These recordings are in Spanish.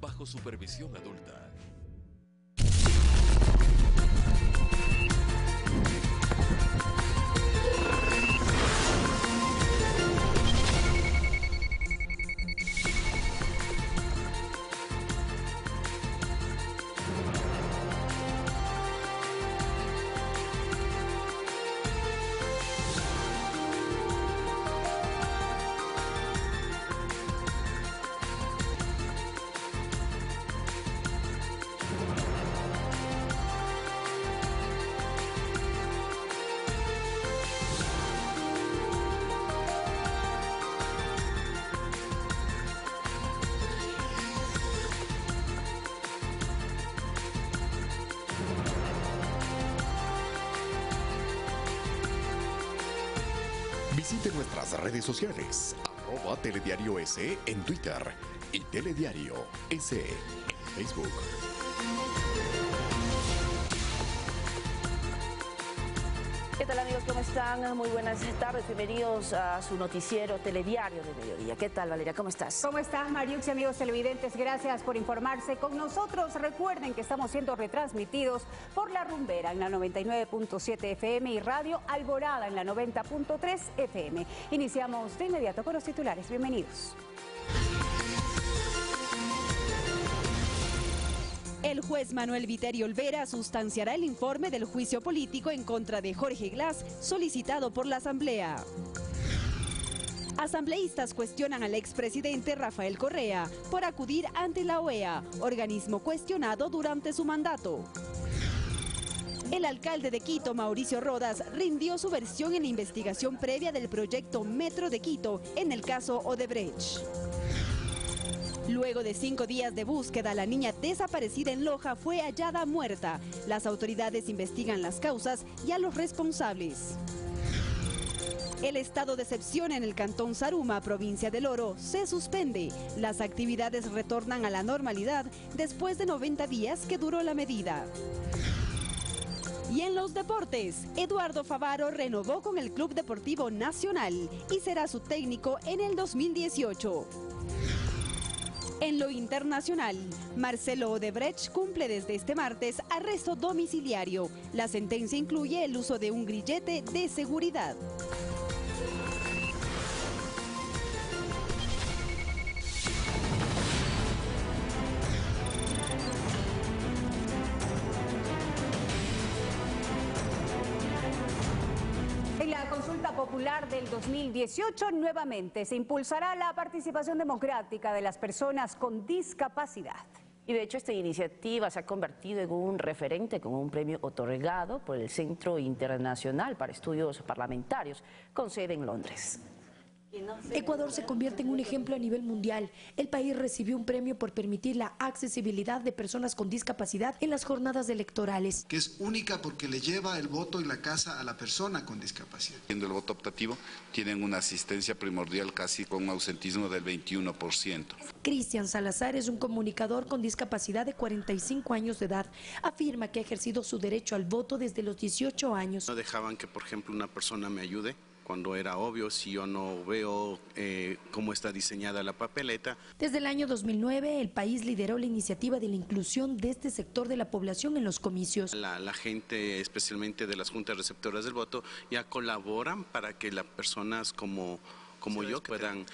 bajo supervisión adulta. Sociales, arroba Telediario S en Twitter y Telediario S en Facebook. Están? Muy buenas tardes. Bienvenidos a su noticiero Telediario de Mediodía. ¿Qué tal Valeria? ¿Cómo estás? ¿Cómo estás Mariux y amigos televidentes? Gracias por informarse con nosotros. Recuerden que estamos siendo retransmitidos por La Rumbera en la 99.7 FM y Radio Alborada en la 90.3 FM. Iniciamos de inmediato con los titulares. Bienvenidos. El juez Manuel Viterio Olvera sustanciará el informe del juicio político en contra de Jorge Glass solicitado por la Asamblea. Asambleístas cuestionan al expresidente Rafael Correa por acudir ante la OEA, organismo cuestionado durante su mandato. El alcalde de Quito, Mauricio Rodas, rindió su versión en la investigación previa del proyecto Metro de Quito en el caso Odebrecht. Luego de cinco días de búsqueda, la niña desaparecida en Loja fue hallada muerta. Las autoridades investigan las causas y a los responsables. El estado de excepción en el cantón Saruma, provincia del Oro, se suspende. Las actividades retornan a la normalidad después de 90 días que duró la medida. Y en los deportes, Eduardo Favaro renovó con el Club Deportivo Nacional y será su técnico en el 2018. En lo internacional, Marcelo Odebrecht cumple desde este martes arresto domiciliario. La sentencia incluye el uso de un grillete de seguridad. Del 2018 nuevamente se impulsará la participación democrática de las personas con discapacidad. Y de hecho esta iniciativa se ha convertido en un referente con un premio otorgado por el Centro Internacional para Estudios Parlamentarios con sede en Londres. Ecuador se convierte en un ejemplo a nivel mundial. El país recibió un premio por permitir la accesibilidad de personas con discapacidad en las jornadas electorales. que es única porque le lleva el voto en la casa a la persona con discapacidad. Siendo el voto optativo, tienen una asistencia primordial casi con un ausentismo del 21%. Cristian Salazar es un comunicador con discapacidad de 45 años de edad. Afirma que ha ejercido su derecho al voto desde los 18 años. No dejaban que, por ejemplo, una persona me ayude cuando era obvio si yo no veo eh, cómo está diseñada la papeleta. Desde el año 2009, el país lideró la iniciativa de la inclusión de este sector de la población en los comicios. La, la gente, especialmente de las juntas receptoras del voto, ya colaboran para que las personas como, como yo puedan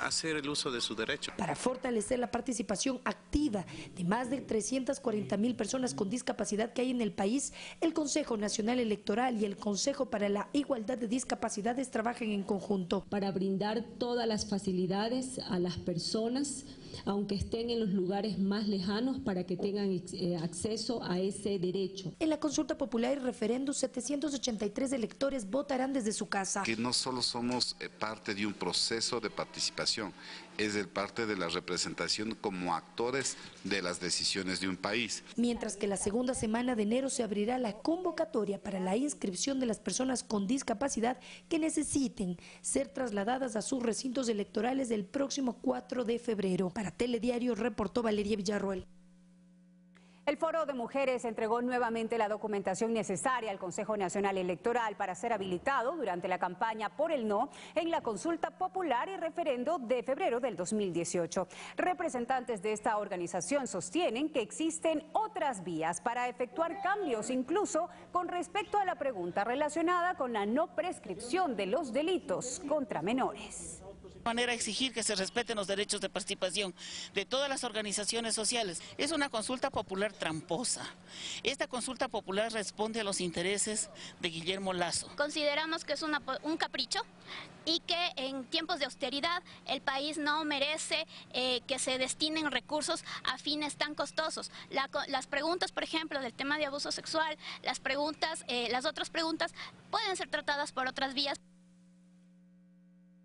hacer el uso de su derecho. Para fortalecer la participación activa de más de 340 mil personas con discapacidad que hay en el país, el Consejo Nacional Electoral y el Consejo para la Igualdad de Discapacidades trabajan en conjunto. para brindar todas las facilidades a las personas, aunque estén en los lugares más lejanos, para que tengan eh, acceso a ese derecho. En la consulta popular y referéndum, 783 electores votarán desde su casa. Que no solo somos eh, parte de un proceso de participación, es el parte de la representación como actores de las decisiones de un país. Mientras que la segunda semana de enero se abrirá la convocatoria para la inscripción de las personas con discapacidad que necesiten ser trasladadas a sus recintos electorales el próximo 4 de febrero. Para Telediario reportó Valeria Villarroel. El Foro de Mujeres entregó nuevamente la documentación necesaria al Consejo Nacional Electoral para ser habilitado durante la campaña por el no en la consulta popular y referendo de febrero del 2018. Representantes de esta organización sostienen que existen otras vías para efectuar cambios, incluso con respecto a la pregunta relacionada con la no prescripción de los delitos contra menores manera exigir que se respeten los derechos de participación de todas las organizaciones sociales. Es una consulta popular tramposa. Esta consulta popular responde a los intereses de Guillermo Lazo. Consideramos que es un capricho y que en tiempos de austeridad el país no merece eh, que se destinen recursos a fines tan costosos. las preguntas, por ejemplo, del tema de abuso sexual, las preguntas, eh, las otras preguntas pueden ser tratadas por otras vías.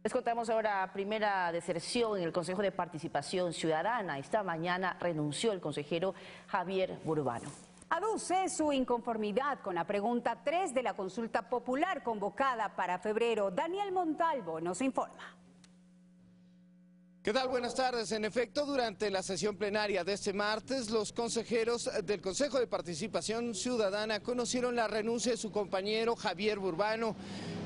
Les contamos ahora primera deserción en el Consejo de Participación Ciudadana. Esta mañana renunció el consejero Javier Burbano. Aduce su inconformidad con la pregunta 3 de la consulta popular convocada para febrero. Daniel Montalvo nos informa. ¿Qué tal? Buenas tardes. En efecto, durante la sesión plenaria de este martes, los consejeros del Consejo de Participación Ciudadana conocieron la renuncia de su compañero Javier Burbano.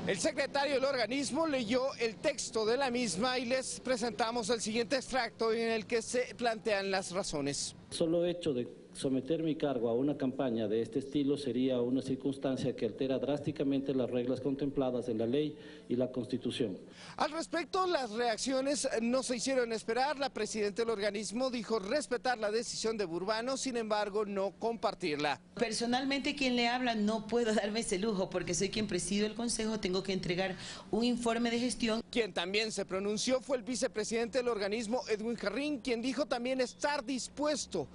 El secretario del organismo leyó el texto de la misma y les presentamos el siguiente extracto en el que se plantean las razones. Solo hecho de someter mi cargo a una campaña de este estilo sería una circunstancia que altera drásticamente las reglas contempladas en la ley y la Constitución. Al respecto, las reacciones no se hicieron esperar. La presidenta del organismo dijo respetar la decisión de Burbano, sin embargo, no compartirla. Personalmente, quien le habla, no puedo darme ese lujo porque soy quien presido el Consejo, tengo que entregar un informe de gestión. Quien también se pronunció fue el vicepresidente del organismo, Edwin Jarrín, quien dijo también estar dispuesto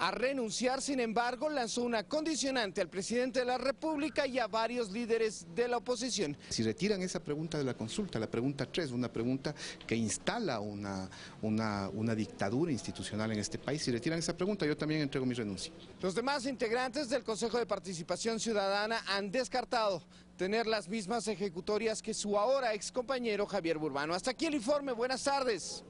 a renunciar, sin embargo, lanzó una condicionante al presidente de la República y a varios líderes de la oposición. Si retiran esa pregunta de la consulta, la pregunta 3, una pregunta que instala una, una, una dictadura institucional en este país, si retiran esa pregunta, yo también entrego mi renuncia. Los demás integrantes del Consejo de Participación Ciudadana han descartado tener las mismas ejecutorias que su ahora ex compañero Javier Burbano. Hasta aquí el informe, buenas tardes.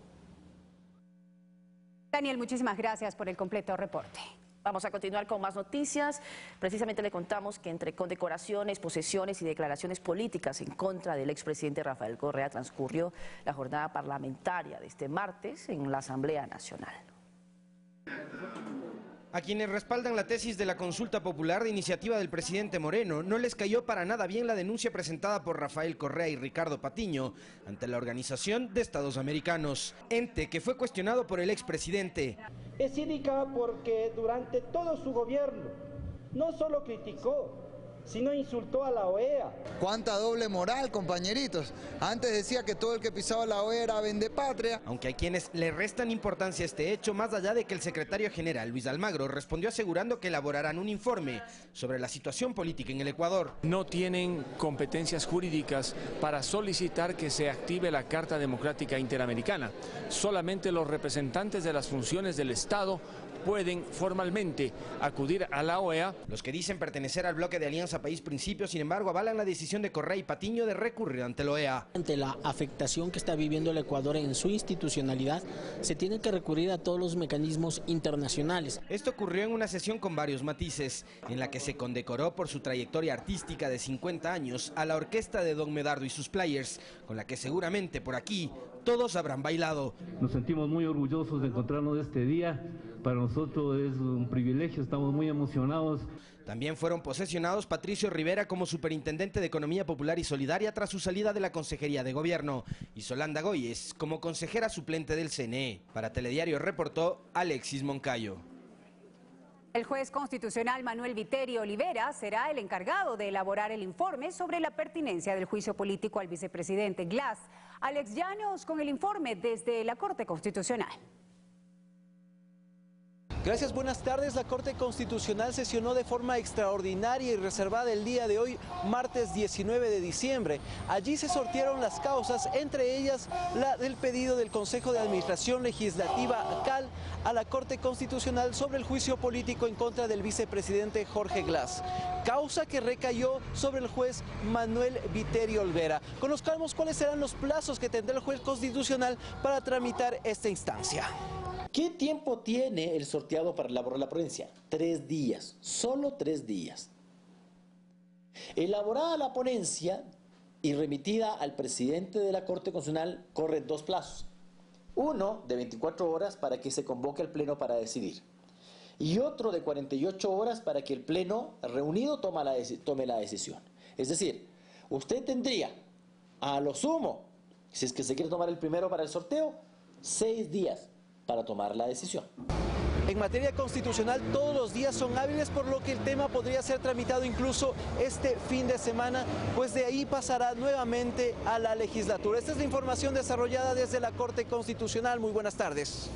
Daniel, muchísimas gracias por el completo reporte. Vamos a continuar con más noticias. Precisamente le contamos que entre condecoraciones, posesiones y declaraciones políticas en contra del expresidente Rafael Correa transcurrió la jornada parlamentaria de este martes en la Asamblea Nacional. A quienes respaldan la tesis de la consulta popular de iniciativa del presidente Moreno, no les cayó para nada bien la denuncia presentada por Rafael Correa y Ricardo Patiño ante la Organización de Estados Americanos, ente que fue cuestionado por el expresidente. Es cínica porque durante todo su gobierno no solo criticó, si no insultó a la OEA. Cuánta doble moral, compañeritos. Antes decía que todo el que pisaba la OEA era vende patria. Aunque hay quienes le restan importancia a este hecho, más allá de que el secretario general Luis Almagro respondió asegurando que elaborarán un informe sobre la situación política en el Ecuador. No tienen competencias jurídicas para solicitar que se active la Carta Democrática Interamericana. Solamente los representantes de las funciones del Estado pueden formalmente acudir a la OEA. Los que dicen pertenecer al bloque de Alianza País Principio, sin embargo, avalan la decisión de Correa y Patiño de recurrir ante la OEA. Ante la afectación que está viviendo el Ecuador en su institucionalidad, se tiene que recurrir a todos los mecanismos internacionales. Esto ocurrió en una sesión con varios matices, en la que se condecoró por su trayectoria artística de 50 años a la orquesta de Don Medardo y sus players, con la que seguramente por aquí todos habrán bailado. Nos sentimos muy orgullosos de encontrarnos este día para nosotros es un privilegio, estamos muy emocionados. También fueron posesionados Patricio Rivera como Superintendente de Economía Popular y Solidaria tras su salida de la Consejería de Gobierno y Solanda Goyes como consejera suplente del CNE. Para Telediario reportó Alexis Moncayo. El juez constitucional Manuel Viterio Olivera será el encargado de elaborar el informe sobre la pertinencia del juicio político al vicepresidente Glass. Alex Llanos con el informe desde la Corte Constitucional. Gracias, buenas tardes. La Corte Constitucional sesionó de forma extraordinaria y reservada el día de hoy, martes 19 de diciembre. Allí se sortearon las causas, entre ellas la del pedido del Consejo de Administración Legislativa CAL a la Corte Constitucional sobre el juicio político en contra del vicepresidente Jorge Glass. Causa que recayó sobre el juez Manuel Viterio Olvera. Conozcamos cuáles serán los plazos que tendrá el juez constitucional para tramitar esta instancia. ¿Qué tiempo tiene el sorteado para elaborar la ponencia? Tres días, solo tres días. Elaborada la ponencia y remitida al presidente de la Corte Constitucional corre dos plazos. Uno de 24 horas para que se convoque al Pleno para decidir. Y otro de 48 horas para que el Pleno reunido tome la, tome la decisión. Es decir, usted tendría a lo sumo, si es que se quiere tomar el primero para el sorteo, seis días para tomar la decisión. En materia constitucional todos los días son hábiles, por lo que el tema podría ser tramitado incluso este fin de semana, pues de ahí pasará nuevamente a la legislatura. Esta es la información desarrollada desde la Corte Constitucional. Muy buenas tardes.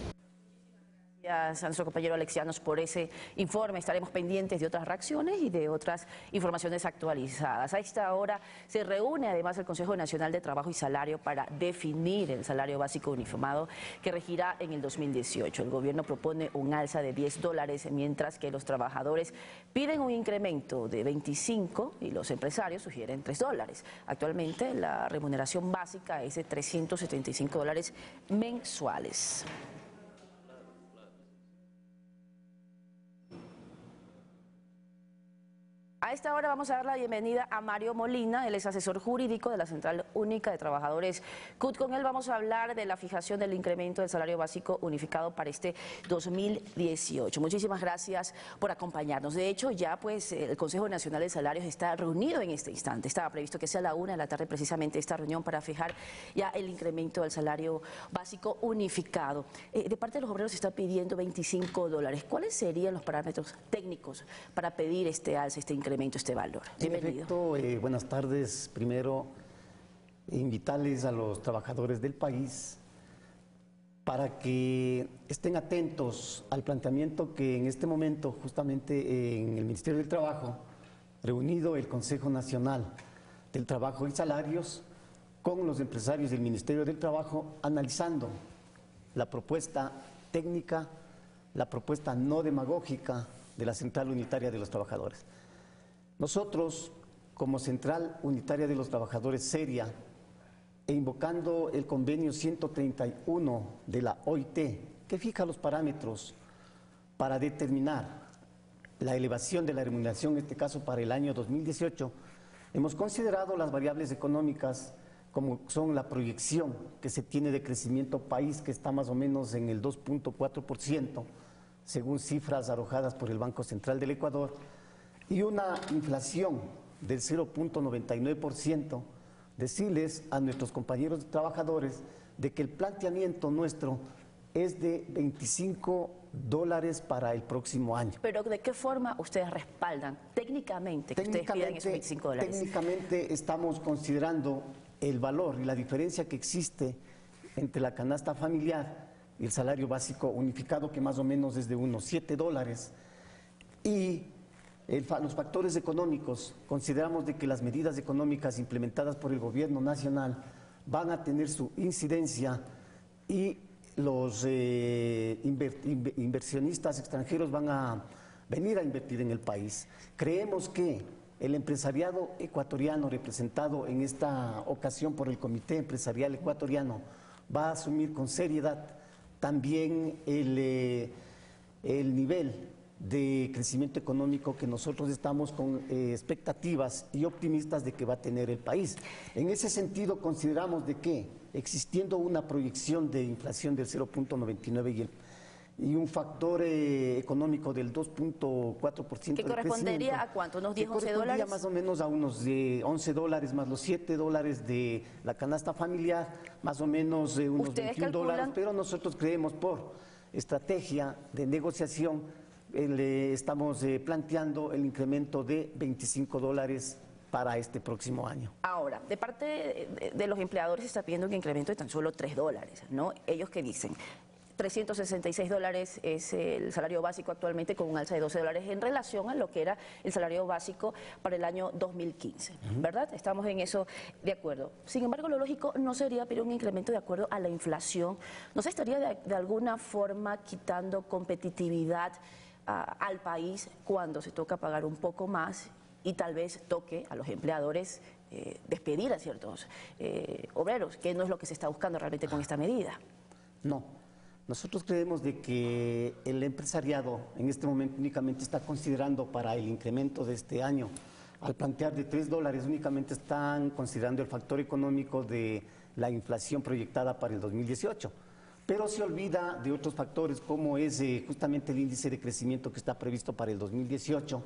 Gracias a nuestro compañero Alexianos por ese informe. Estaremos pendientes de otras reacciones y de otras informaciones actualizadas. A esta hora se reúne además el Consejo Nacional de Trabajo y Salario para definir el salario básico uniformado que regirá en el 2018. El gobierno propone un alza de 10 dólares, mientras que los trabajadores piden un incremento de 25 y los empresarios sugieren 3 dólares. Actualmente la remuneración básica es de 375 dólares mensuales. A esta hora vamos a dar la bienvenida a Mario Molina, él es asesor jurídico de la Central Única de Trabajadores CUT. Con él vamos a hablar de la fijación del incremento del salario básico unificado para este 2018. Muchísimas gracias por acompañarnos. De hecho, ya pues el Consejo Nacional de Salarios está reunido en este instante. Estaba previsto que sea la una de la tarde precisamente esta reunión para fijar ya el incremento del salario básico unificado. Eh, de parte de los obreros se está pidiendo 25 dólares. ¿Cuáles serían los parámetros técnicos para pedir este alza, este incremento? Este valor. Bienvenido. En eh, buenas tardes. Primero, invitarles a los trabajadores del país para que estén atentos al planteamiento que en este momento, justamente en el Ministerio del Trabajo, reunido el Consejo Nacional del Trabajo y Salarios, con los empresarios del Ministerio del Trabajo, analizando la propuesta técnica, la propuesta no demagógica de la Central Unitaria de los Trabajadores. Nosotros, como Central Unitaria de los Trabajadores Seria, e invocando el convenio 131 de la OIT, que fija los parámetros para determinar la elevación de la remuneración, en este caso para el año 2018, hemos considerado las variables económicas como son la proyección que se tiene de crecimiento país, que está más o menos en el 2.4%, según cifras arrojadas por el Banco Central del Ecuador, y una inflación del 0.99%, decirles a nuestros compañeros trabajadores de que el planteamiento nuestro es de 25 dólares para el próximo año. Pero ¿de qué forma ustedes respaldan técnicamente que ustedes pidan esos 25 dólares? Técnicamente estamos considerando el valor y la diferencia que existe entre la canasta familiar y el salario básico unificado, que más o menos es de unos 7 dólares, y los factores económicos, consideramos de que las medidas económicas implementadas por el gobierno nacional van a tener su incidencia y los eh, inversionistas extranjeros van a venir a invertir en el país. Creemos que el empresariado ecuatoriano representado en esta ocasión por el Comité Empresarial Ecuatoriano va a asumir con seriedad también el, eh, el nivel de crecimiento económico que nosotros estamos con eh, expectativas y optimistas de que va a tener el país. En ese sentido, consideramos de que existiendo una proyección de inflación del 0.99 y, y un factor eh, económico del 2.4%. ¿Que correspondería a cuánto? ¿Unos 10, 11 dólares? más o menos a unos de 11 dólares más los 7 dólares de la canasta familiar, más o menos de unos 21 dólares, pero nosotros creemos por estrategia de negociación le estamos eh, planteando el incremento de 25 dólares para este próximo año. Ahora, de parte de, los empleadores se está pidiendo un incremento de tan solo 3 dólares, ¿no? Ellos que dicen, 366 dólares es el salario básico actualmente con un alza de 12 dólares en relación a lo que era el salario básico para el año 2015, ¿verdad? Estamos en eso de acuerdo. Sin embargo, lo lógico no sería pedir un incremento de acuerdo a la inflación. ¿No se estaría de alguna forma quitando competitividad? Al país cuando se toca pagar un poco más y tal vez toque a los empleadores eh, despedir a ciertos eh, obreros, que no es lo que se está buscando realmente con esta medida. No, Nosotros creemos de que el empresariado en este momento únicamente está considerando para el incremento de este año, al plantear de 3 dólares, únicamente están considerando el factor económico de la inflación proyectada para el 2018 pero se olvida de otros factores como es eh, justamente el índice de crecimiento que está previsto para el 2018,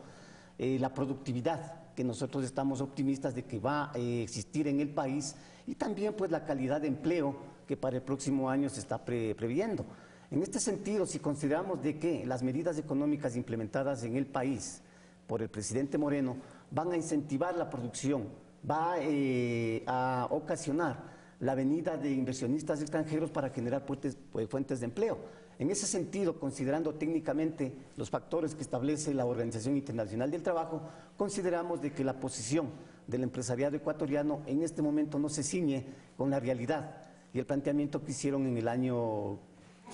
eh, la productividad, que nosotros estamos optimistas de que va a eh, existir en el país, y también pues la calidad de empleo que para el próximo año se está previendo. En este sentido, si consideramos de que las medidas económicas implementadas en el país por el presidente Moreno van a incentivar la producción, va a ocasionar la venida de inversionistas extranjeros para generar pues, fuentes de empleo. En ese sentido, considerando técnicamente los factores que establece la Organización Internacional del Trabajo, consideramos de que la posición del empresariado ecuatoriano en este momento no se ciñe con la realidad y el planteamiento que hicieron en el año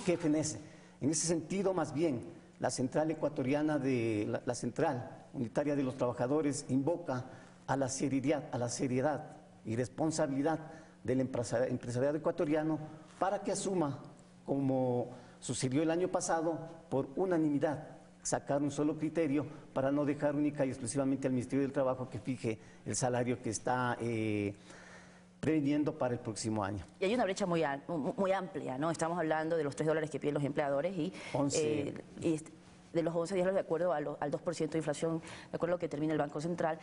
fenece. En ese sentido, más bien, la central ecuatoriana de la, central unitaria de los trabajadores invoca a la seriedad, a la seriedad y responsabilidad del empresariado ecuatoriano para que asuma, como sucedió el año pasado, por unanimidad, sacar un solo criterio para no dejar única y exclusivamente al Ministerio del Trabajo que fije el salario que está eh, previendo para el próximo año. Y hay una brecha muy, muy amplia, ¿no? Estamos hablando de los 3 dólares que piden los empleadores y, eh, y de los 11 días de acuerdo al 2% de inflación, de acuerdo a lo que termina el Banco Central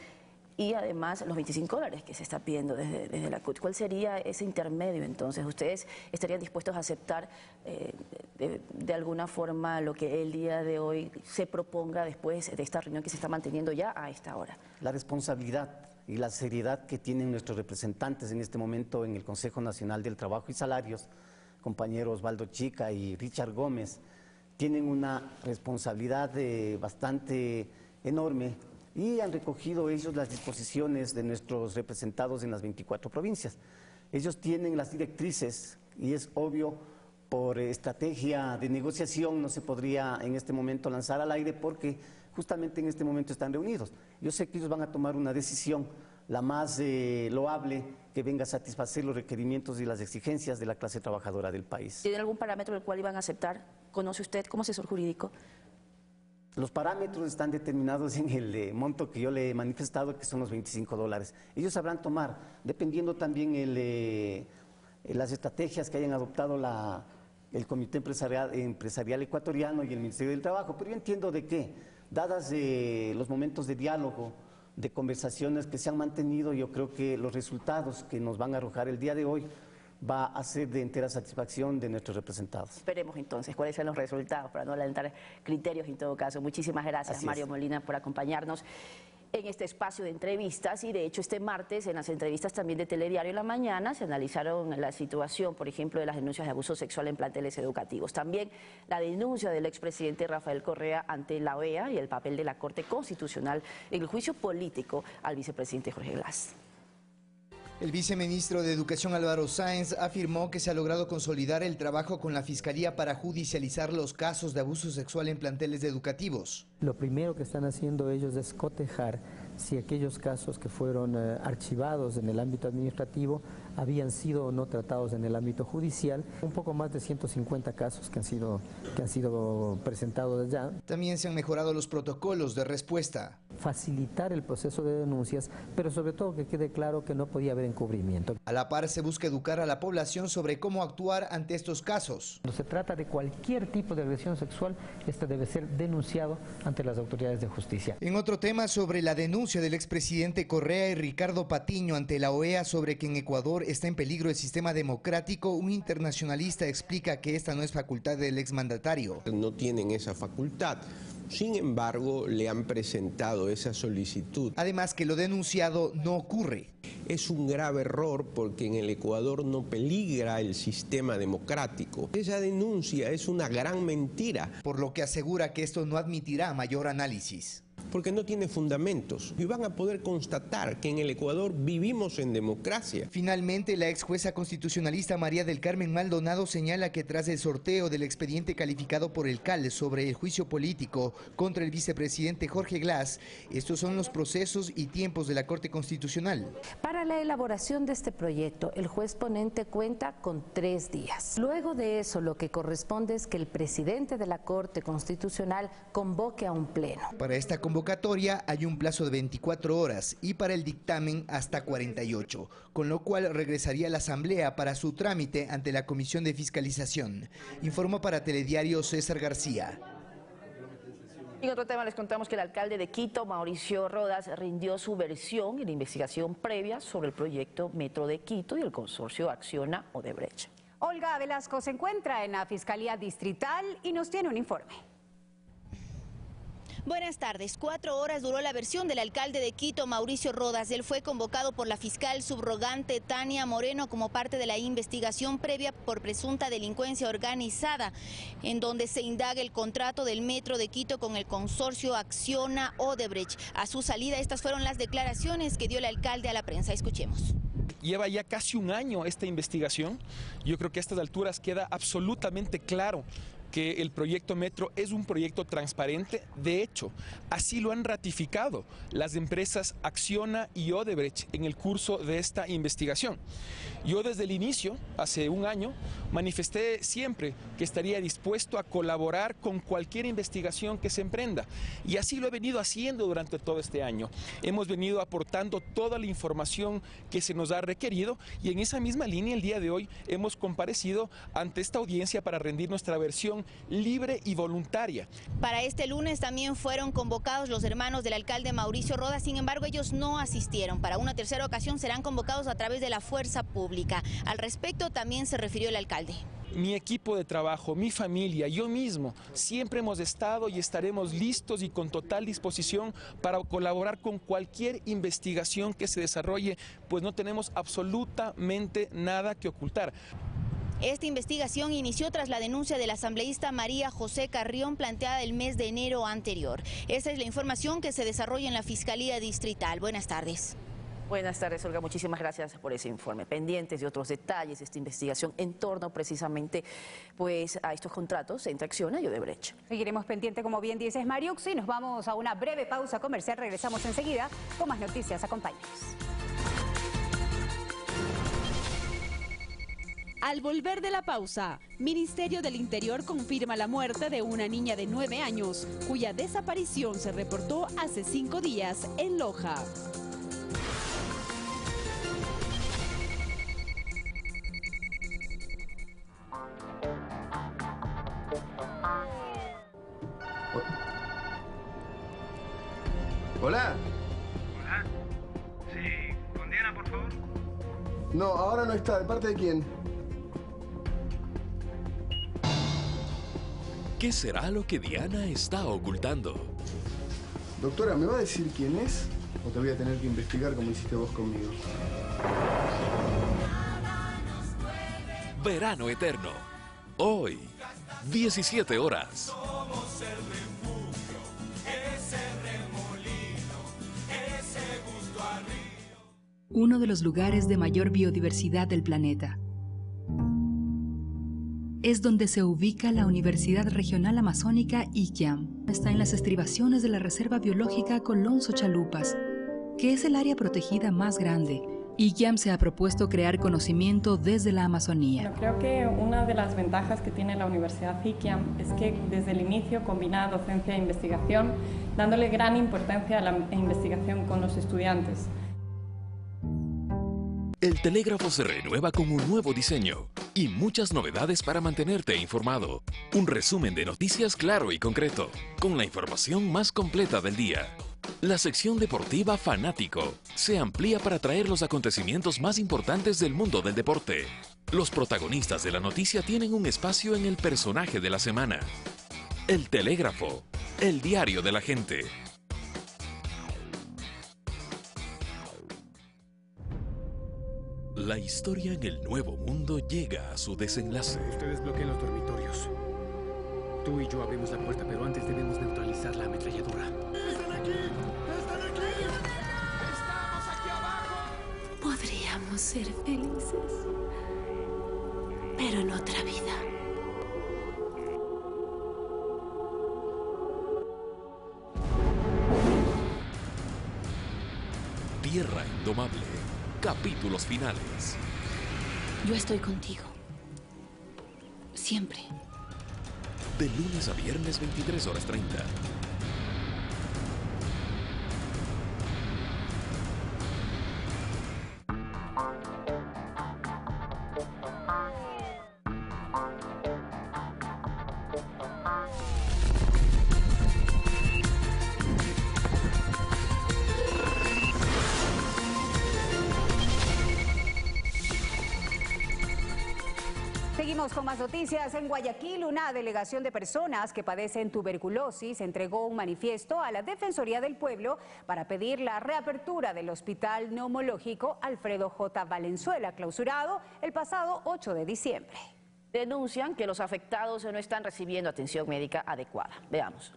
y además los 25 dólares que se está pidiendo desde, la CUT. ¿Cuál sería ese intermedio entonces? ¿Ustedes estarían dispuestos a aceptar eh, de, alguna forma lo que el día de hoy se proponga después de esta reunión que se está manteniendo ya a esta hora? La responsabilidad y la seriedad que tienen nuestros representantes en este momento en el Consejo Nacional del Trabajo y Salarios, compañeros Osvaldo Chica y Richard Gómez, tienen una responsabilidad eh, bastante enorme y han recogido ellos las disposiciones de nuestros representados en las 24 provincias. Ellos tienen las directrices y es obvio por estrategia de negociación no se podría en este momento lanzar al aire porque justamente en este momento están reunidos. Yo sé que ellos van a tomar una decisión la más eh, loable que venga a satisfacer los requerimientos y las exigencias de la clase trabajadora del país. ¿Tiene algún parámetro del cual iban a aceptar? ¿Conoce usted como asesor jurídico? Los parámetros están determinados en el eh, monto que yo le he manifestado, que son los 25 dólares. Ellos sabrán tomar, dependiendo también el, eh, las estrategias que hayan adoptado la, el Comité Empresarial, Ecuatoriano y el Ministerio del Trabajo. Pero yo entiendo de que, dadas eh, los momentos de diálogo, de conversaciones que se han mantenido, yo creo que los resultados que nos van a arrojar el día de hoy va a ser de entera satisfacción de nuestros representados. Esperemos entonces cuáles son los resultados para no adelantar criterios en todo caso. Muchísimas gracias Mario Molina por acompañarnos en este espacio de entrevistas y de hecho este martes en las entrevistas también de Telediario La Mañana se analizaron la situación, por ejemplo, de las denuncias de abuso sexual en planteles educativos. También la denuncia del expresidente Rafael Correa ante la OEA y el papel de la Corte Constitucional en el juicio político al vicepresidente Jorge Glass. El viceministro de Educación Álvaro Sáenz afirmó que se ha logrado consolidar el trabajo con la Fiscalía para judicializar los casos de abuso sexual en planteles educativos. Lo primero que están haciendo ellos es cotejar si aquellos casos que fueron eh, archivados en el ámbito administrativo habían sido o no tratados en el ámbito judicial. Un poco más de 150 casos que han sido, que han sido presentados ya. También se han mejorado los protocolos de respuesta. Facilitar el proceso de denuncias, pero sobre todo que quede claro que no podía haber encubrimiento. A la par se busca educar a la población sobre cómo actuar ante estos casos. Cuando se trata de cualquier tipo de agresión sexual, este debe ser denunciado ante las autoridades de justicia. En otro tema sobre la denuncia del expresidente Correa y Ricardo Patiño ante la OEA sobre que en Ecuador está en peligro el sistema democrático, un internacionalista explica que esta no es facultad del exmandatario. No tienen esa facultad. Sin embargo, le han presentado esa solicitud. Además que lo denunciado no ocurre. Es un grave error porque en el Ecuador no peligra el sistema democrático. Esa denuncia es una gran mentira. Por lo que asegura que esto no admitirá mayor análisis. Porque no tiene fundamentos y van a poder constatar que en el Ecuador vivimos en democracia. Finalmente, la ex jueza constitucionalista María del Carmen Maldonado señala que tras el sorteo del expediente calificado por el CAL sobre el juicio político contra el vicepresidente Jorge Glass, estos son los procesos y tiempos de la Corte Constitucional. Para la elaboración de este proyecto, el juez ponente cuenta con tres días. Luego de eso, lo que corresponde es que el presidente de la Corte Constitucional convoque a un pleno. Para esta convocatoria hay un plazo de 24 horas y para el dictamen hasta 48, con lo cual regresaría a la Asamblea para su trámite ante la Comisión de Fiscalización. Informó para Telediario César García. En otro tema les contamos que el alcalde de Quito, Mauricio Rodas, rindió su versión en la investigación previa sobre el proyecto Metro de Quito y el consorcio Acciona Odebrecht. Olga Velasco se encuentra en la Fiscalía Distrital y nos tiene un informe. Buenas tardes. Cuatro horas duró la versión del alcalde de Quito, Mauricio Rodas. Él fue convocado por la fiscal subrogante Tania Moreno como parte de la investigación previa por presunta delincuencia organizada, en donde se indaga el contrato del metro de Quito con el consorcio Acciona Odebrecht. A su salida, estas fueron las declaraciones que dio el alcalde a la prensa. Escuchemos. Lleva ya casi un año esta investigación. Yo creo que a estas alturas queda absolutamente claro que el proyecto Metro es un proyecto transparente. De hecho, así lo han ratificado las empresas Acciona y Odebrecht en el curso de esta investigación. Yo desde el inicio, hace un año, manifesté siempre que estaría dispuesto a colaborar con cualquier investigación que se emprenda. Y así lo he venido haciendo durante todo este año. Hemos venido aportando toda la información que se nos ha requerido y en esa misma línea el día de hoy hemos comparecido ante esta audiencia para rendir nuestra versión libre y voluntaria. Para este lunes también fueron convocados los hermanos del alcalde Mauricio Roda, sin embargo ellos no asistieron. Para una tercera ocasión serán convocados a través de la fuerza pública. Al respecto también se refirió el alcalde mi equipo de trabajo, mi familia, yo mismo, siempre hemos estado y estaremos listos y con total disposición para colaborar con cualquier investigación que se desarrolle, pues no tenemos absolutamente nada que ocultar. Esta investigación inició tras la denuncia del asambleísta María José Carrión planteada el mes de enero anterior. Esa es la información que se desarrolla en la Fiscalía Distrital. Buenas tardes. Buenas tardes, Olga. Muchísimas gracias por ese informe. Pendientes de otros detalles de esta investigación en torno precisamente pues, a estos contratos entre Acciona y Odebrecht. Seguiremos pendiente, como bien dices, Mariuxi. Nos vamos a una breve pausa comercial. Regresamos enseguida con más noticias. Acompáñenos. Al volver de la pausa, Ministerio del Interior confirma la muerte de una niña de 9 años, cuya desaparición se reportó hace cinco días en Loja. Hola. Hola. Sí, con Diana, por favor. No, ahora no está. ¿De parte de quién? ¿Qué será lo que Diana está ocultando? Doctora, ¿me va a decir quién es? ¿O te voy a tener que investigar como hiciste vos conmigo? Verano Eterno. Hoy, 17 horas. Uno de los lugares de mayor biodiversidad del planeta. Es donde se ubica la Universidad Regional Amazónica ICAM. Está en las estribaciones de la Reserva Biológica Colonso Chalupas, que es el área protegida más grande ICAM se ha propuesto crear conocimiento desde la Amazonía. Creo que una de las ventajas que tiene la Universidad ICAM es que desde el inicio combina docencia e investigación, dándole gran importancia a la investigación con los estudiantes. El telégrafo se renueva con un nuevo diseño y muchas novedades para mantenerte informado. Un resumen de noticias claro y concreto, con la información más completa del día. La sección deportiva Fanático se amplía para traer los acontecimientos más importantes del mundo del deporte. Los protagonistas de la noticia tienen un espacio en el personaje de la semana. El Telégrafo, el diario de la gente. La historia en el nuevo mundo llega a su desenlace. Ustedes bloqueen los dormitorios. Tú y yo abrimos la puerta, pero antes debemos neutralizar la ametralladora. aquí! ¡Están aquí! ¡Estamos aquí abajo! Podríamos ser felices, pero en otra vida. Tierra Indomable. Capítulos finales. Yo estoy contigo. Siempre. De lunes a viernes 23 horas 30. Noticias. En Guayaquil, una delegación de personas que padecen tuberculosis entregó un manifiesto a la Defensoría del Pueblo para pedir la reapertura del Hospital Neumológico Alfredo J. Valenzuela, clausurado el pasado 8 de diciembre. Denuncian que los afectados no están recibiendo atención médica adecuada. Veamos.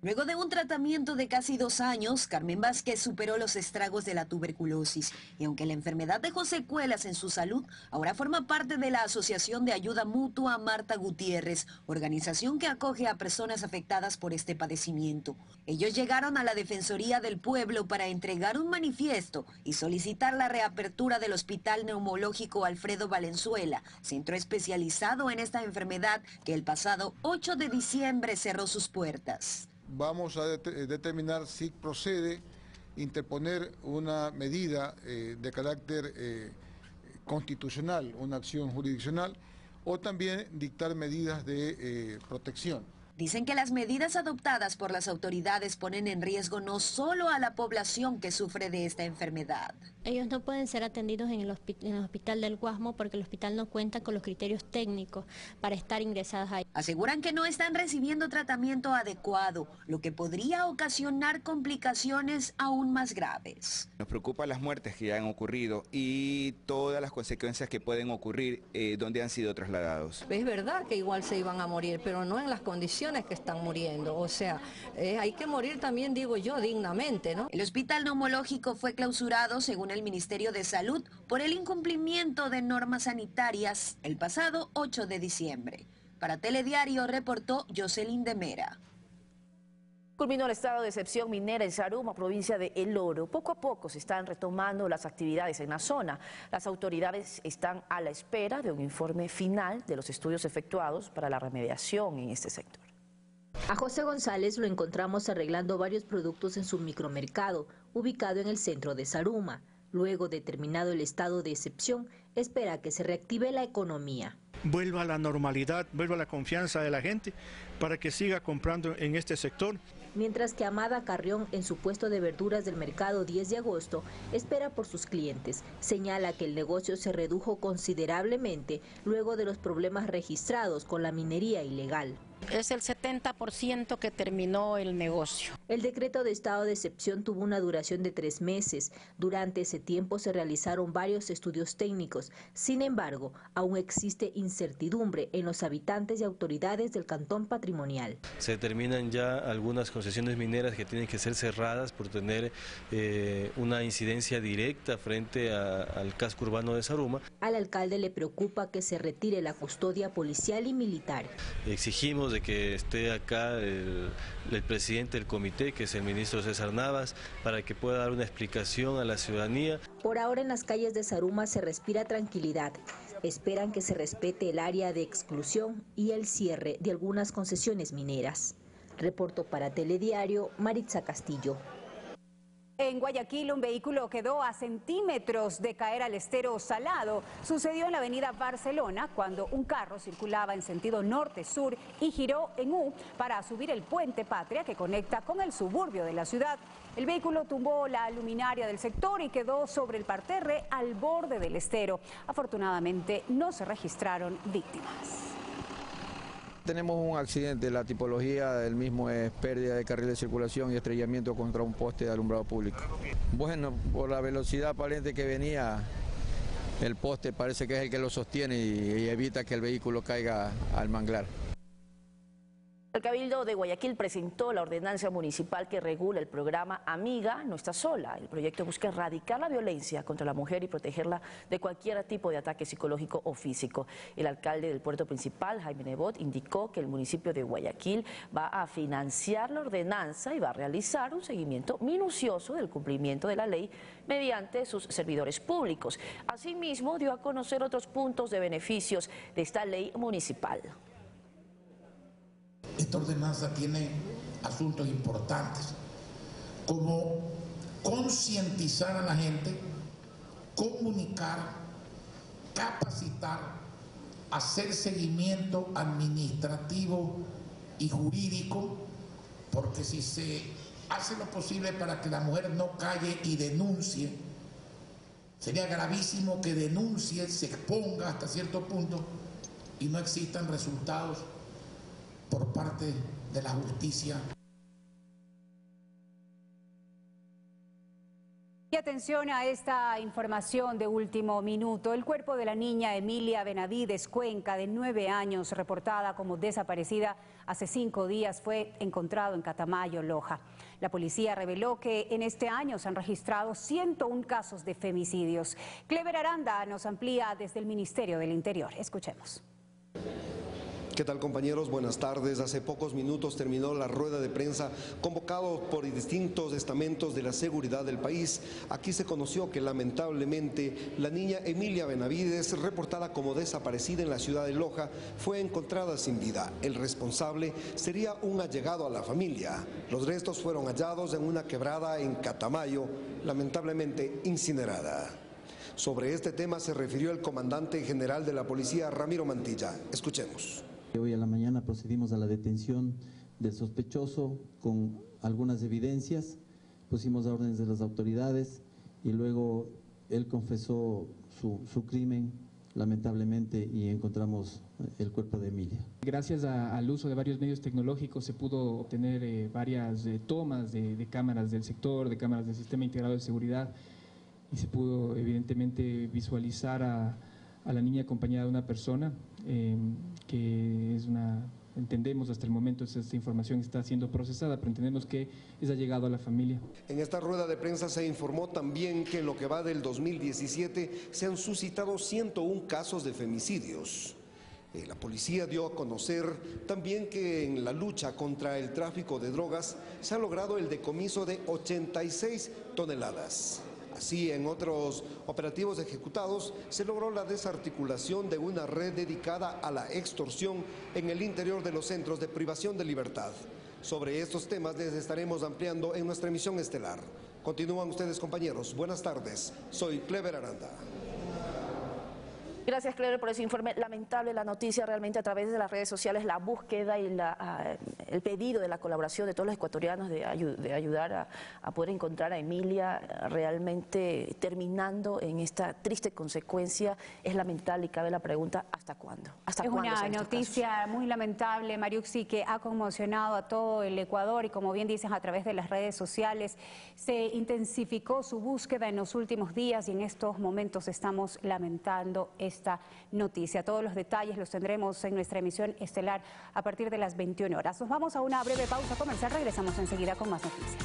Luego de un tratamiento de casi dos años, Carmen Vázquez superó los estragos de la tuberculosis y aunque la enfermedad dejó secuelas en su salud, ahora forma parte de la Asociación de Ayuda Mutua Marta Gutiérrez, organización que acoge a personas afectadas por este padecimiento. Ellos llegaron a la Defensoría del Pueblo para entregar un manifiesto y solicitar la reapertura del Hospital Neumológico Alfredo Valenzuela, centro especializado en esta enfermedad que el pasado 8 de diciembre cerró sus puertas vamos a det determinar si procede interponer una medida eh, de carácter eh, constitucional, una acción jurisdiccional, o también dictar medidas de eh, protección. Dicen que las medidas adoptadas por las autoridades ponen en riesgo no solo a la población que sufre de esta enfermedad. Ellos no pueden ser atendidos en el, en el, hospital del Guasmo porque el hospital no cuenta con los criterios técnicos para estar ingresados ahí. Aseguran que no están recibiendo tratamiento adecuado, lo que podría ocasionar complicaciones aún más graves. Nos preocupan las muertes que ya han ocurrido y todas las consecuencias que pueden ocurrir eh, donde han sido trasladados. Es verdad que igual se iban a morir, pero no en las condiciones que están muriendo. O sea, eh, hay que morir también, digo yo, dignamente, ¿no? El hospital neumológico fue clausurado, según el Ministerio de Salud, por el incumplimiento de normas sanitarias el pasado 8 de diciembre. Para Telediario reportó Jocelyn de Mera. Culminó el estado de excepción minera en Saruma, provincia de El Oro. Poco a poco se están retomando las actividades en la zona. Las autoridades están a la espera de un informe final de los estudios efectuados para la remediación en este sector. A José González lo encontramos arreglando varios productos en su micromercado, ubicado en el centro de Saruma. Luego de terminado el estado de excepción, espera que se reactive la economía. Vuelva a la normalidad, vuelva a la confianza de la gente para que siga comprando en este sector. Mientras que Amada Carrión, en su puesto de verduras del mercado 10 de agosto, espera por sus clientes. Señala que el negocio se redujo considerablemente luego de los problemas registrados con la minería ilegal. Es el 70% que terminó el negocio. El decreto de estado de excepción tuvo una duración de tres meses. Durante ese tiempo se realizaron varios estudios técnicos. Sin embargo, aún existe incertidumbre en los habitantes y autoridades del cantón patrimonial. Se determinan ya algunas concesiones mineras que tienen que ser cerradas por tener eh, una incidencia directa frente a, al casco urbano de Saruma. Al alcalde le preocupa que se retire la custodia policial y militar. Exigimos de que esté acá el, el, presidente del comité, que es el ministro César Navas, para que pueda dar una explicación a la ciudadanía. Por ahora en las calles de Saruma se respira tranquilidad. Esperan que se respete el área de exclusión y el cierre de algunas concesiones mineras. Reporto para Telediario, Maritza Castillo. En Guayaquil, un vehículo quedó a centímetros de caer al estero salado. Sucedió en la avenida Barcelona cuando un carro circulaba en sentido norte-sur y giró en U para subir el puente Patria que conecta con el suburbio de la ciudad. El vehículo tumbó la luminaria del sector y quedó sobre el parterre al borde del estero. Afortunadamente no se registraron víctimas. Tenemos un accidente, la tipología del mismo es pérdida de carril de circulación y estrellamiento contra un poste de alumbrado público. Bueno, por la velocidad aparente que venía, el poste parece que es el que lo sostiene y, y evita que el vehículo caiga al manglar. El Cabildo de Guayaquil presentó la ordenanza municipal que regula el programa Amiga no está sola. El proyecto busca erradicar la violencia contra la mujer y protegerla de cualquier tipo de ataque psicológico o físico. El alcalde del puerto principal, Jaime Nebot, indicó que el municipio de Guayaquil va a financiar la ordenanza y va a realizar un seguimiento minucioso del cumplimiento de la ley mediante sus servidores públicos. Asimismo, dio a conocer otros puntos de beneficios de esta ley municipal. Esta ordenanza tiene asuntos importantes, como concientizar a la gente, comunicar, capacitar, hacer seguimiento administrativo y jurídico, porque si se hace lo posible para que la mujer no calle y denuncie, sería gravísimo que denuncie, se exponga hasta cierto punto y no existan resultados por parte de la justicia. Y atención a esta información de último minuto. El cuerpo de la niña Emilia Benavides Cuenca, de nueve años, reportada como desaparecida hace cinco días, fue encontrado en Catamayo, Loja. La policía reveló que en este año se han registrado 101 casos de femicidios. Clever Aranda nos amplía desde el Ministerio del Interior. Escuchemos. ¿Qué tal compañeros? Buenas tardes. Hace pocos minutos terminó la rueda de prensa convocado por distintos estamentos de la seguridad del país. Aquí se conoció que lamentablemente la niña Emilia Benavides, reportada como desaparecida en la ciudad de Loja, fue encontrada sin vida. El responsable sería un allegado a la familia. Los restos fueron hallados en una quebrada en Catamayo, lamentablemente incinerada. Sobre este tema se refirió el comandante general de la policía, Ramiro Mantilla. Escuchemos. Hoy a la mañana procedimos a la detención del sospechoso con algunas evidencias, pusimos órdenes de las autoridades y luego él confesó su, crimen lamentablemente y encontramos el cuerpo de Emilia. Gracias al uso de varios medios tecnológicos se pudo obtener eh, varias eh, tomas de, cámaras del sector, de cámaras del sistema integrado de seguridad y se pudo evidentemente visualizar a, a la niña acompañada de una persona Em, que es una, entendemos hasta el momento esta información está siendo procesada, pero entendemos que es ha llegado a la familia. En esta rueda de prensa se informó también que en lo que va del 2017 se han suscitado 101 casos de femicidios. Eh, la policía dio a conocer también que en la lucha contra el tráfico de drogas se ha logrado el decomiso de 86 toneladas. Así, en otros operativos ejecutados, se logró la desarticulación de una red dedicada a la extorsión en el interior de los centros de privación de libertad. Sobre estos temas les estaremos ampliando en nuestra emisión estelar. Continúan ustedes, compañeros. Buenas tardes. Soy Clever Aranda. Gracias, Clever, por ese informe. Lamentable la noticia realmente a través de las redes sociales, la búsqueda y ah, el pedido de la colaboración de todos los ecuatorianos de, ayudar a, poder encontrar a Emilia realmente terminando en esta triste consecuencia. Es lamentable y cabe la pregunta, ¿hasta cuándo? ¿Hasta es una noticia muy lamentable, Mariuxi, que ha conmocionado a todo el Ecuador y como bien dices, a través de las redes sociales se intensificó su búsqueda en los últimos días y en estos momentos estamos lamentando esta noticia. Todos los detalles los tendremos en nuestra emisión estelar a partir de las 21 horas. Nos vamos a una breve pausa comercial, regresamos enseguida con más noticias.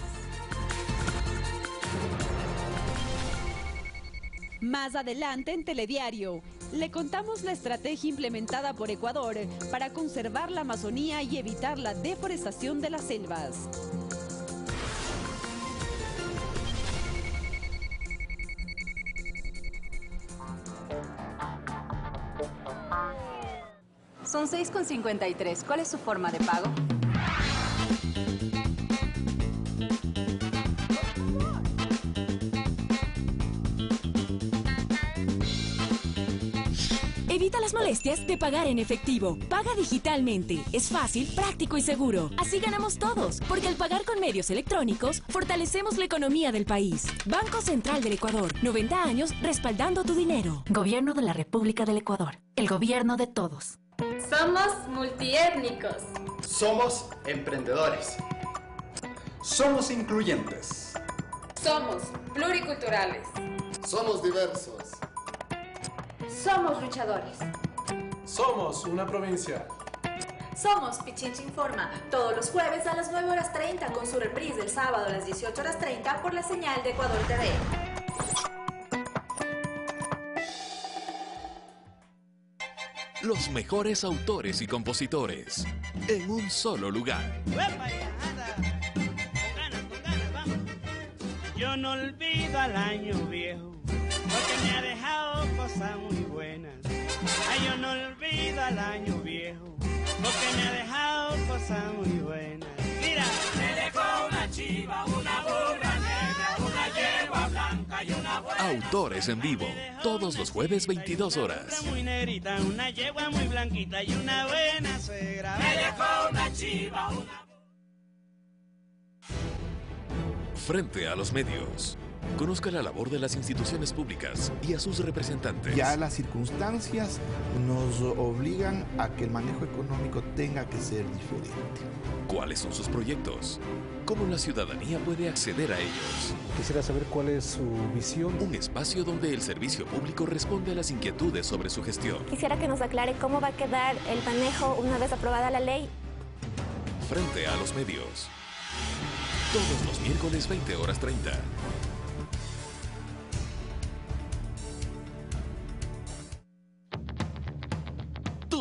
Más adelante en Telediario, le contamos la estrategia implementada por Ecuador para conservar la Amazonía y evitar la deforestación de las selvas. Son 6,53. ¿Cuál es su forma de pago? Evita las molestias de pagar en efectivo. Paga digitalmente. Es fácil, práctico y seguro. Así ganamos todos, porque al pagar con medios electrónicos, fortalecemos la economía del país. Banco Central del Ecuador. 90 años respaldando tu dinero. Gobierno de la República del Ecuador. El gobierno de todos. Somos multiétnicos. Somos emprendedores. Somos incluyentes. Somos pluriculturales. Somos diversos. Somos luchadores. Somos una provincia. Somos Pichincha Informa, todos los jueves a las 9 horas 30 con su reprise del sábado a las 18 horas 30 por la señal de Ecuador TV. Los mejores autores y compositores en un solo lugar. Yo no olvido al año viejo, porque me ha dejado cosas muy buenas. Ay, yo no olvido al año viejo, porque me ha dejado cosas muy buenas. Mira, me dejó una chiva, una burra Autores en vivo, todos los jueves 22 horas. muy negrita, una yegua muy blanquita y una buena suegra. Me dejó una chiva, una Frente a los medios. Conozca la labor de las instituciones públicas y a sus representantes. Ya las circunstancias nos obligan a que el manejo económico tenga que ser diferente. ¿Cuáles son sus proyectos? ¿Cómo la ciudadanía puede acceder a ellos? Quisiera saber cuál es su visión. Un espacio donde el servicio público responde a las inquietudes sobre su gestión. Quisiera que nos aclare cómo va a quedar el manejo una vez aprobada la ley. Frente a los medios. Todos los miércoles 20 horas 30.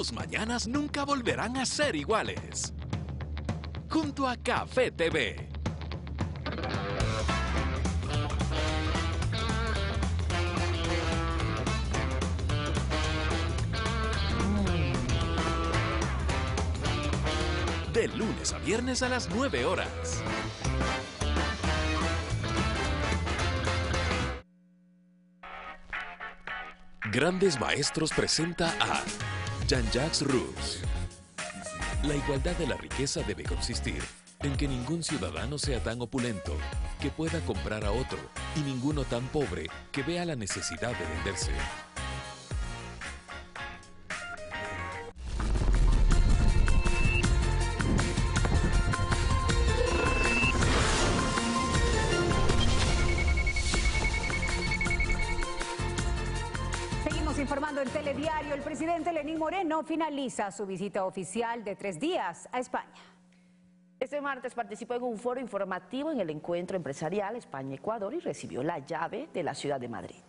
Tus mañanas nunca volverán a ser iguales. Junto a Café TV. De lunes a viernes a las 9 horas. Grandes Maestros presenta a Jean-Jacques Roux. La igualdad de la riqueza debe consistir en que ningún ciudadano sea tan opulento que pueda comprar a otro y ninguno tan pobre que vea la necesidad de venderse. Presidente Lenín Moreno finaliza su visita oficial de tres días a España. Este martes participó en un foro informativo en el encuentro empresarial España-Ecuador y recibió la llave de la ciudad de Madrid.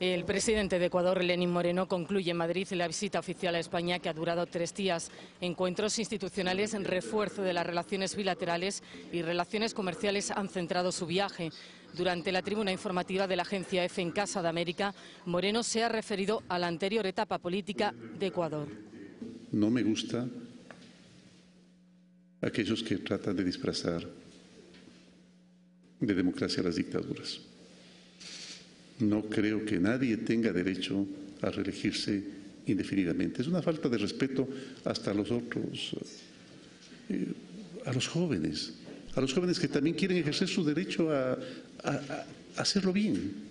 El presidente de Ecuador, Lenín Moreno, concluye en Madrid la visita oficial a España que ha durado tres días. Encuentros institucionales en refuerzo de las relaciones bilaterales y relaciones comerciales han centrado su viaje. Durante la tribuna informativa de la agencia EFE en Casa de América, Moreno se ha referido a la anterior etapa política de Ecuador. No me gusta aquellos que tratan de disfrazar de democracia las dictaduras. No creo que nadie tenga derecho a reelegirse indefinidamente. Es una falta de respeto hasta a los otros, eh, a los jóvenes, a los jóvenes que también quieren ejercer su derecho a, a- a hacerlo bien.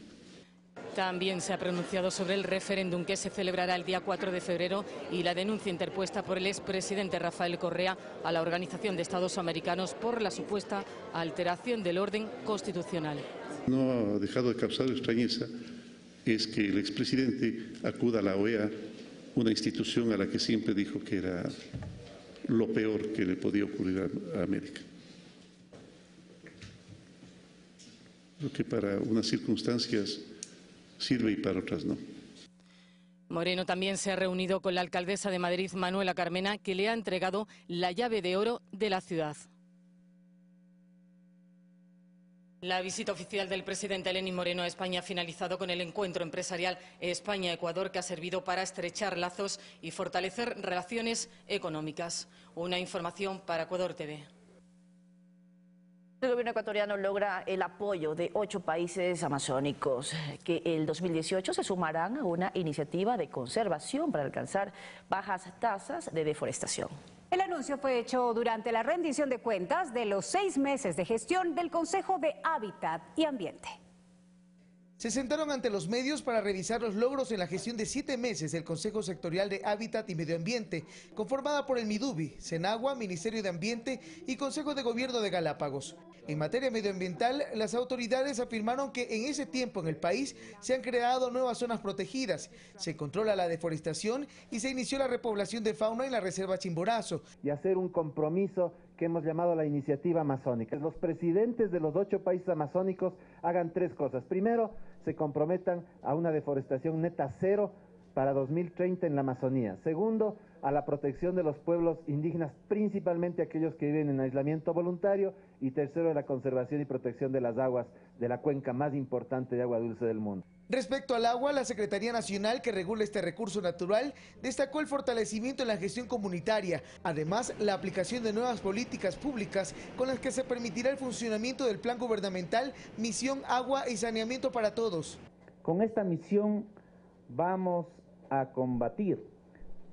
También se ha pronunciado sobre el referéndum que se celebrará el día 4 de febrero y la denuncia interpuesta por el expresidente Rafael Correa a la Organización de Estados Americanos por la supuesta alteración del orden constitucional. No ha dejado de causar extrañeza es que el expresidente acuda a la OEA, una institución a la que siempre dijo que era lo peor que le podía ocurrir a, a América. Lo que para unas circunstancias sirve y para otras no. Moreno también se ha reunido con la alcaldesa de Madrid, Manuela Carmena, que le ha entregado la llave de oro de la ciudad. La visita oficial del presidente Lenín Moreno a España ha finalizado con el encuentro empresarial España-Ecuador que ha servido para estrechar lazos y fortalecer relaciones económicas. Una información para Ecuador TV. El gobierno ecuatoriano logra el apoyo de ocho países amazónicos que el 2018 se sumarán a una iniciativa de conservación para alcanzar bajas tasas de deforestación. El anuncio fue hecho durante la rendición de cuentas de los seis meses de gestión del Consejo de Hábitat y Ambiente. Se sentaron ante los medios para revisar los logros en la gestión de siete meses del Consejo Sectorial de Hábitat y Medio Ambiente, conformada por el MIDUBI, Senagua, Ministerio de Ambiente y Consejo de Gobierno de Galápagos. En materia medioambiental, las autoridades afirmaron que en ese tiempo en el país se han creado nuevas zonas protegidas, se controla la deforestación y se inició la repoblación de fauna en la Reserva Chimborazo. Y hacer un compromiso que hemos llamado la iniciativa amazónica. Los presidentes de los ocho países amazónicos hagan tres cosas. Primero, se comprometan a una deforestación neta cero para 2030 en la Amazonía. Segundo, a la protección de los pueblos indígenas, principalmente aquellos que viven en aislamiento voluntario. Y tercero, la conservación y protección de las aguas de la cuenca más importante de agua dulce del mundo. Respecto al agua, la Secretaría Nacional que regula este recurso natural destacó el fortalecimiento en la gestión comunitaria, además la aplicación de nuevas políticas públicas con las que se permitirá el funcionamiento del plan gubernamental Misión Agua y Saneamiento para Todos. Con esta misión vamos a combatir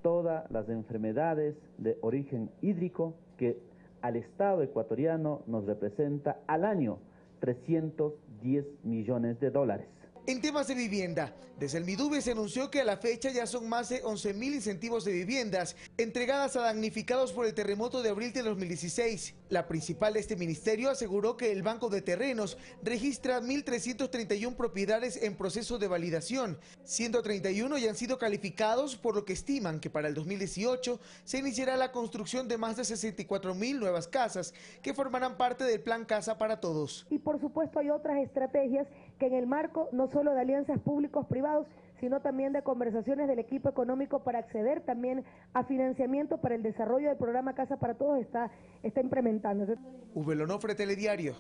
todas las enfermedades de origen hídrico que al Estado ecuatoriano nos representa al año 310 millones de dólares. En temas de vivienda, desde el Midube se anunció que a la fecha ya son más de 11 mil incentivos de viviendas entregadas a damnificados por el terremoto de abril de 2016. La principal de este ministerio aseguró que el Banco de Terrenos registra 1.331 propiedades en proceso de validación. 131 ya han sido calificados, por lo que estiman que para el 2018 se iniciará la construcción de más de 64 mil nuevas casas que formarán parte del Plan Casa para Todos. Y por supuesto hay otras estrategias que en el marco no solo de alianzas públicos-privados, sino también de conversaciones del equipo económico para acceder también a financiamiento para el desarrollo del programa Casa para Todos está, está implementando. Ubelonofre Telediario.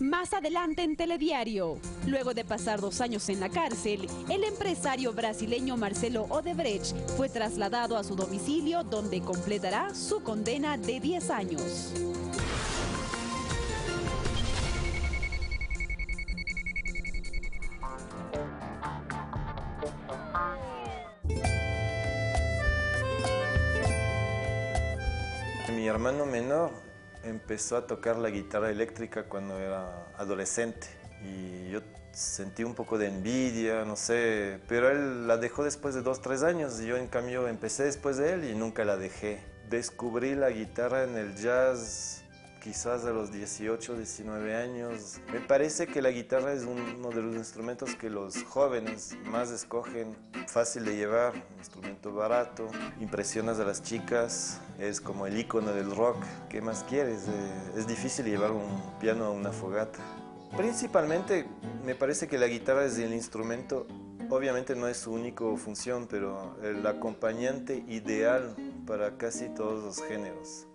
Más adelante en Telediario, luego de pasar dos años en la cárcel, el empresario brasileño Marcelo Odebrecht fue trasladado a su domicilio donde completará su condena de 10 años. Hermano menor empezó a tocar la guitarra eléctrica cuando era adolescente y yo sentí un poco de envidia, no sé, pero él la dejó después de dos, tres años y yo en cambio empecé después de él y nunca la dejé. Descubrí la guitarra en el jazz quizás a los 18, 19 años. Me parece que la guitarra es uno de los instrumentos que los jóvenes más escogen, fácil de llevar, instrumento barato, impresionas a las chicas, es como el icono del rock. ¿Qué más quieres? Eh, es difícil llevar un piano a una fogata. Principalmente me parece que la guitarra es el instrumento, obviamente no es su única función, pero el acompañante ideal para casi todos los géneros.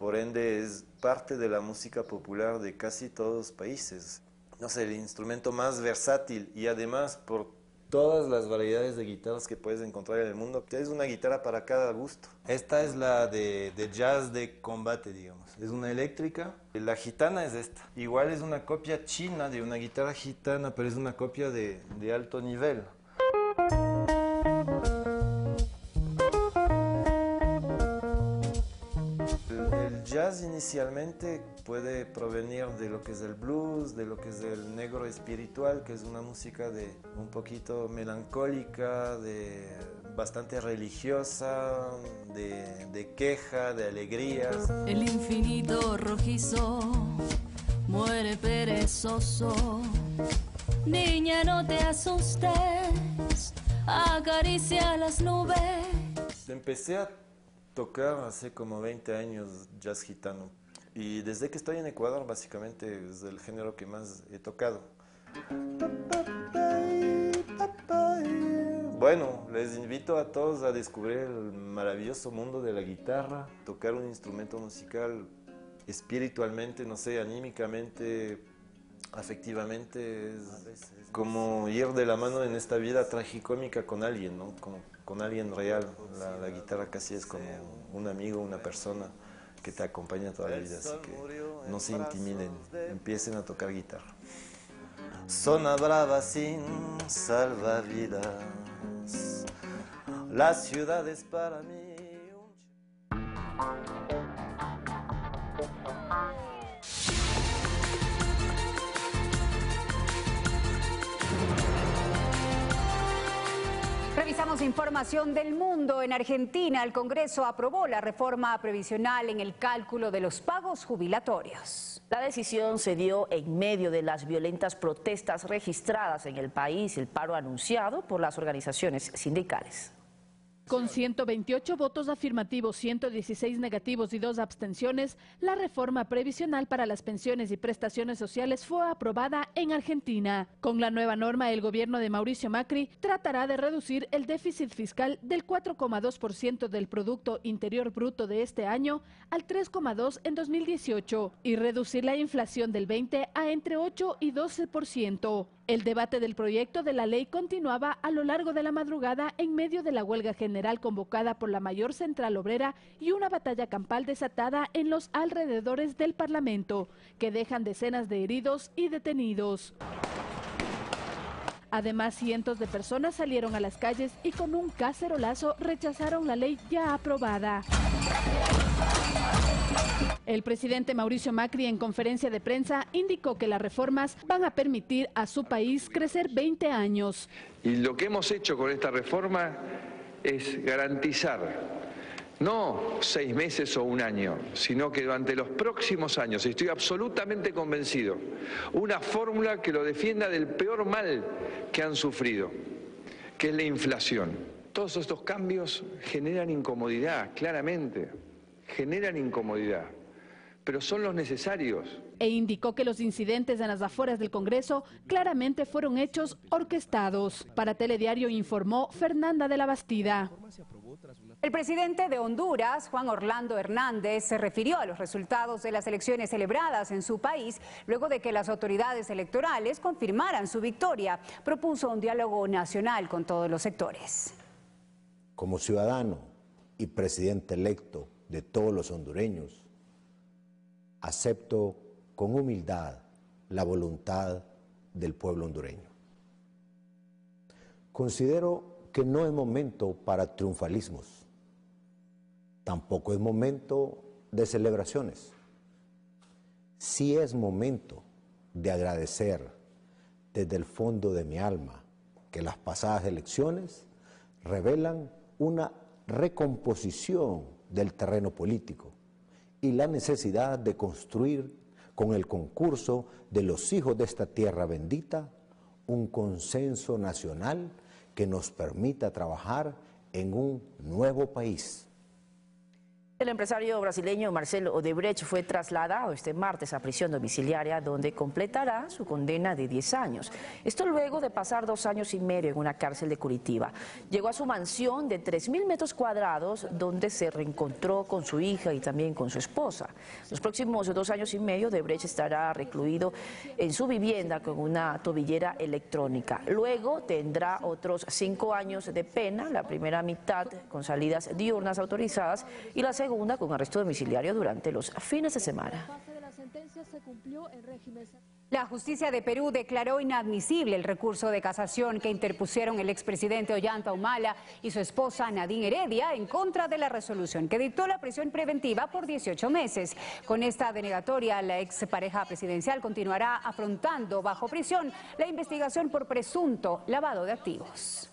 Por ende es parte de la música popular de casi todos los países. No sé, el instrumento más versátil y además por todas las variedades de guitarras que puedes encontrar en el mundo. Es una guitarra para cada gusto. Esta es la de, jazz de combate, digamos. Es una eléctrica. La gitana es esta. Igual es una copia china de una guitarra gitana, pero es una copia de alto nivel. Jazz inicialmente puede provenir de lo que es el blues, de lo que es el negro espiritual, que es una música de un poquito melancólica, de bastante religiosa, de, de queja, de alegrías. El infinito rojizo muere perezoso. Niña, no te asustes, acaricia las nubes. Empecé a tocar hace como 20 años jazz gitano. Y desde que estoy en Ecuador, básicamente es el género que más he tocado. Bueno, les invito a todos a descubrir el maravilloso mundo de la guitarra, tocar un instrumento musical espiritualmente, no sé, anímicamente, afectivamente, es como ir de la mano en esta vida tragicómica con alguien, ¿no? Con, con alguien real. La, guitarra casi es como un amigo, una persona que te acompaña toda la vida, así que no se intimiden, empiecen a tocar guitarra. Zona brava sin salvavidas, la ciudad es para mí. Información del mundo. En Argentina, el Congreso aprobó la reforma previsional en el cálculo de los pagos jubilatorios. La decisión se dio en medio de las violentas protestas registradas en el país, el paro anunciado por las organizaciones sindicales. Con 128 votos afirmativos, 116 negativos y dos abstenciones, la reforma previsional para las pensiones y prestaciones sociales fue aprobada en Argentina. Con la nueva norma, el gobierno de Mauricio Macri tratará de reducir el déficit fiscal del 4,2% del Producto Interior Bruto de este año al 3,2% en 2018 y reducir la inflación del 20 a entre 8 y 12%. El debate del proyecto de la ley continuaba a lo largo de la madrugada en medio de la huelga general convocada por la mayor central obrera y una batalla campal desatada en los alrededores del Parlamento, que dejan decenas de heridos y detenidos. Además, cientos de personas salieron a las calles y con un cacerolazo rechazaron la ley ya aprobada. El presidente Mauricio Macri en conferencia de prensa indicó que las reformas van a permitir a su país crecer 20 años. Y lo que hemos hecho con esta reforma es garantizar no seis meses o un año, sino que durante los próximos años, estoy absolutamente convencido, una fórmula que lo defienda del peor mal que han sufrido, que es la inflación. Todos estos cambios generan incomodidad, claramente, generan incomodidad, pero son los necesarios. E indicó que los incidentes en las afueras del Congreso claramente fueron hechos orquestados. Para Telediario informó Fernanda de la Bastida. El presidente de Honduras, Juan Orlando Hernández, se refirió a los resultados de las elecciones celebradas en su país luego de que las autoridades electorales confirmaran su victoria. Propuso un diálogo nacional con todos los sectores. Como ciudadano y presidente electo de todos los hondureños, acepto con humildad la voluntad del pueblo hondureño. Considero que no es momento para triunfalismos, tampoco es momento de celebraciones. Sí es momento de agradecer desde el fondo de mi alma que las pasadas elecciones revelan una recomposición del terreno político y la necesidad de construir con el concurso de los hijos de esta tierra bendita un consenso nacional que nos permita trabajar en un nuevo país. El empresario brasileño Marcelo Odebrecht fue trasladado este martes a prisión domiciliaria donde completará su condena de 10 años. Esto luego de pasar dos años y medio en una cárcel de Curitiba. Llegó a su mansión de 3.000 metros cuadrados donde se reencontró con su hija y también con su esposa. Los próximos dos años y medio Odebrecht estará recluido en su vivienda con una tobillera electrónica. Luego tendrá otros cinco años de pena, la primera mitad con salidas diurnas autorizadas y la segunda con arresto domiciliario durante los fines de semana. La justicia de Perú declaró inadmisible el recurso de casación que interpusieron el expresidente Ollanta Humala y su esposa Nadine Heredia en contra de la resolución que dictó la prisión preventiva por 18 meses. Con esta denegatoria, la expareja presidencial continuará afrontando bajo prisión la investigación por presunto lavado de activos.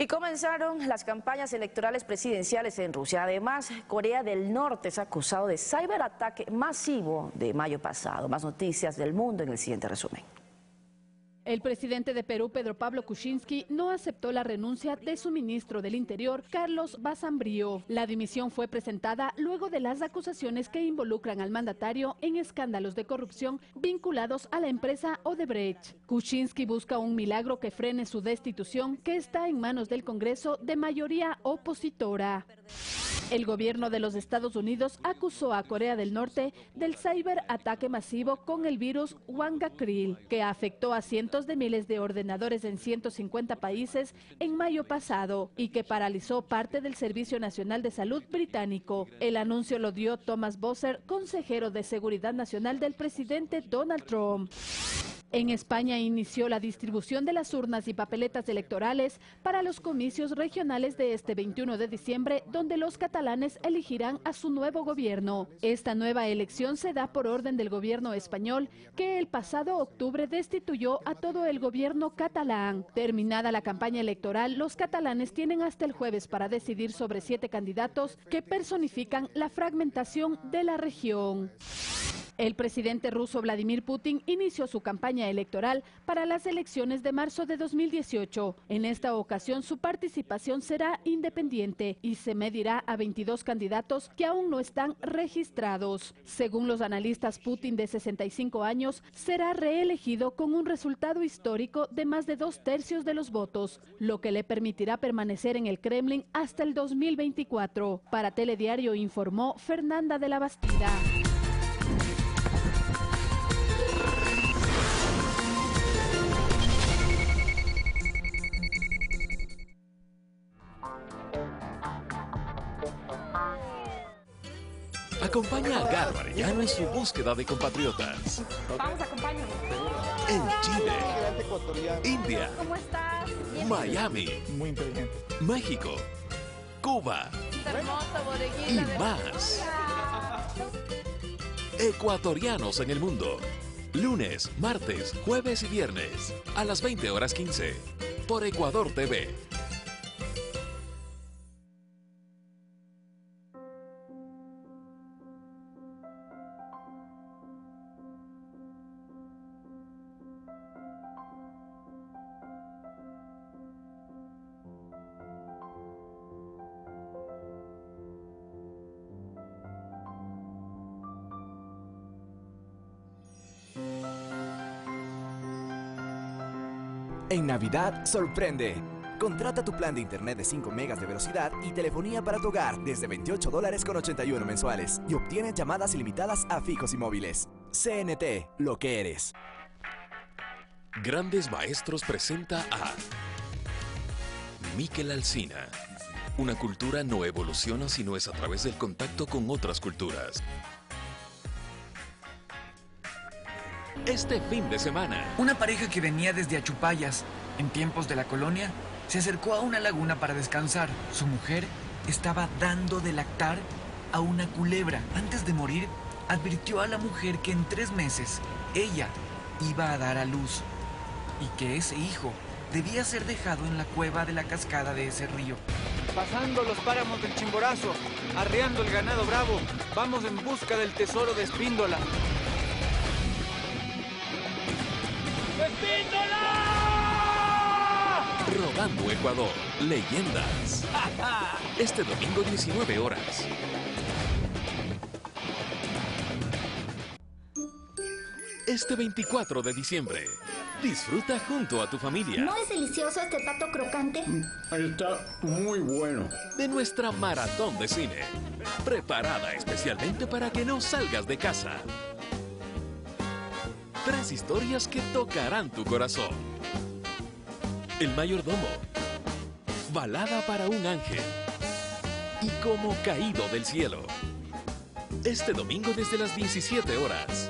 Y comenzaron las campañas electorales presidenciales en Rusia. Además, Corea del Norte es acusado de ciberataque masivo de mayo pasado. Más noticias del mundo en el siguiente resumen. El presidente de Perú, Pedro Pablo Kuczynski, no aceptó la renuncia de su ministro del Interior, Carlos Basambrío. La dimisión fue presentada luego de las acusaciones que involucran al mandatario en escándalos de corrupción vinculados a la empresa Odebrecht. Kuczynski busca un milagro que frene su destitución, que está en manos del Congreso de mayoría opositora. El gobierno de los Estados Unidos acusó a Corea del Norte del ciberataque masivo con el virus Wangakril, que afectó a cientos de miles de ordenadores en 150 países en mayo pasado y que paralizó parte del Servicio Nacional de Salud británico. El anuncio lo dio Thomas Bosser, consejero de Seguridad Nacional del presidente Donald Trump. En España inició la distribución de las urnas y papeletas electorales para los comicios regionales de este 21 de diciembre, donde los catalanes elegirán a su nuevo gobierno. Esta nueva elección se da por orden del gobierno español, que el pasado octubre destituyó a todo el gobierno catalán. Terminada la campaña electoral, los catalanes tienen hasta el jueves para decidir sobre siete candidatos que personifican la fragmentación de la región. El presidente ruso Vladimir Putin inició su campaña electoral para las elecciones de marzo de 2018. En esta ocasión su participación será independiente y se medirá a 22 candidatos que aún no están registrados. Según los analistas, Putin de 65 años será reelegido con un resultado histórico de más de dos tercios de los votos, lo que le permitirá permanecer en el Kremlin hasta el 2024. Para Telediario informó Fernanda de la Bastida. Acompaña a Garo Arellano en su búsqueda de compatriotas. Vamos, acompáñame. En Chile, India, ¿Cómo estás? Miami, Muy inteligente. México, Cuba y más. Ecuatorianos en el mundo. Lunes, martes, jueves y viernes a las 20 horas 15 por Ecuador TV. En Navidad, sorprende. Contrata tu plan de internet de 5 megas de velocidad y telefonía para tu hogar desde 28 dólares con 81 mensuales y obtienes llamadas ilimitadas a fijos y móviles. CNT, lo que eres. Grandes Maestros presenta a Miquel Alcina. Una cultura no evoluciona si no es a través del contacto con otras culturas. Este fin de semana, Una pareja que venía desde Achupayas, en tiempos de la colonia, se acercó a una laguna para descansar. Su mujer estaba dando de lactar a una culebra. Antes de morir, advirtió a la mujer que en tres meses ella iba a dar a luz y que ese hijo debía ser dejado en la cueva de la cascada de ese río. Pasando los páramos del Chimborazo, arreando el ganado bravo, vamos en busca del tesoro de Espíndola. Ecuador, Leyendas. Este domingo 19 horas. Este 24 de diciembre, disfruta junto a tu familia ¿No es delicioso este pato crocante? Está muy bueno. De nuestra maratón de cine. Preparada especialmente para que no salgas de casa. Tres historias que tocarán tu corazón. El mayordomo. Balada para un ángel. Y como caído del cielo. Este domingo desde las 17 horas.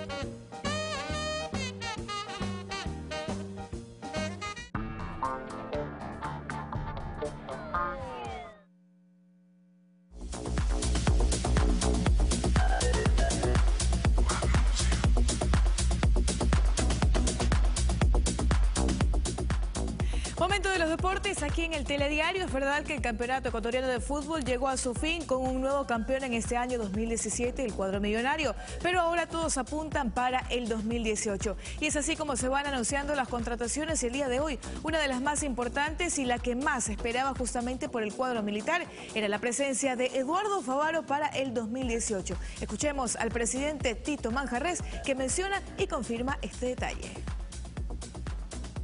Telediario. Es verdad que el Campeonato Ecuatoriano de Fútbol llegó a su fin con un nuevo campeón en este año 2017, el cuadro millonario. Pero ahora todos apuntan para el 2018. Y es así como se van anunciando las contrataciones el día de hoy. Una de las más importantes y la que más esperaba justamente por el cuadro militar era la presencia de Eduardo Favaro para el 2018. Escuchemos al presidente Tito Manjarres que menciona y confirma este detalle.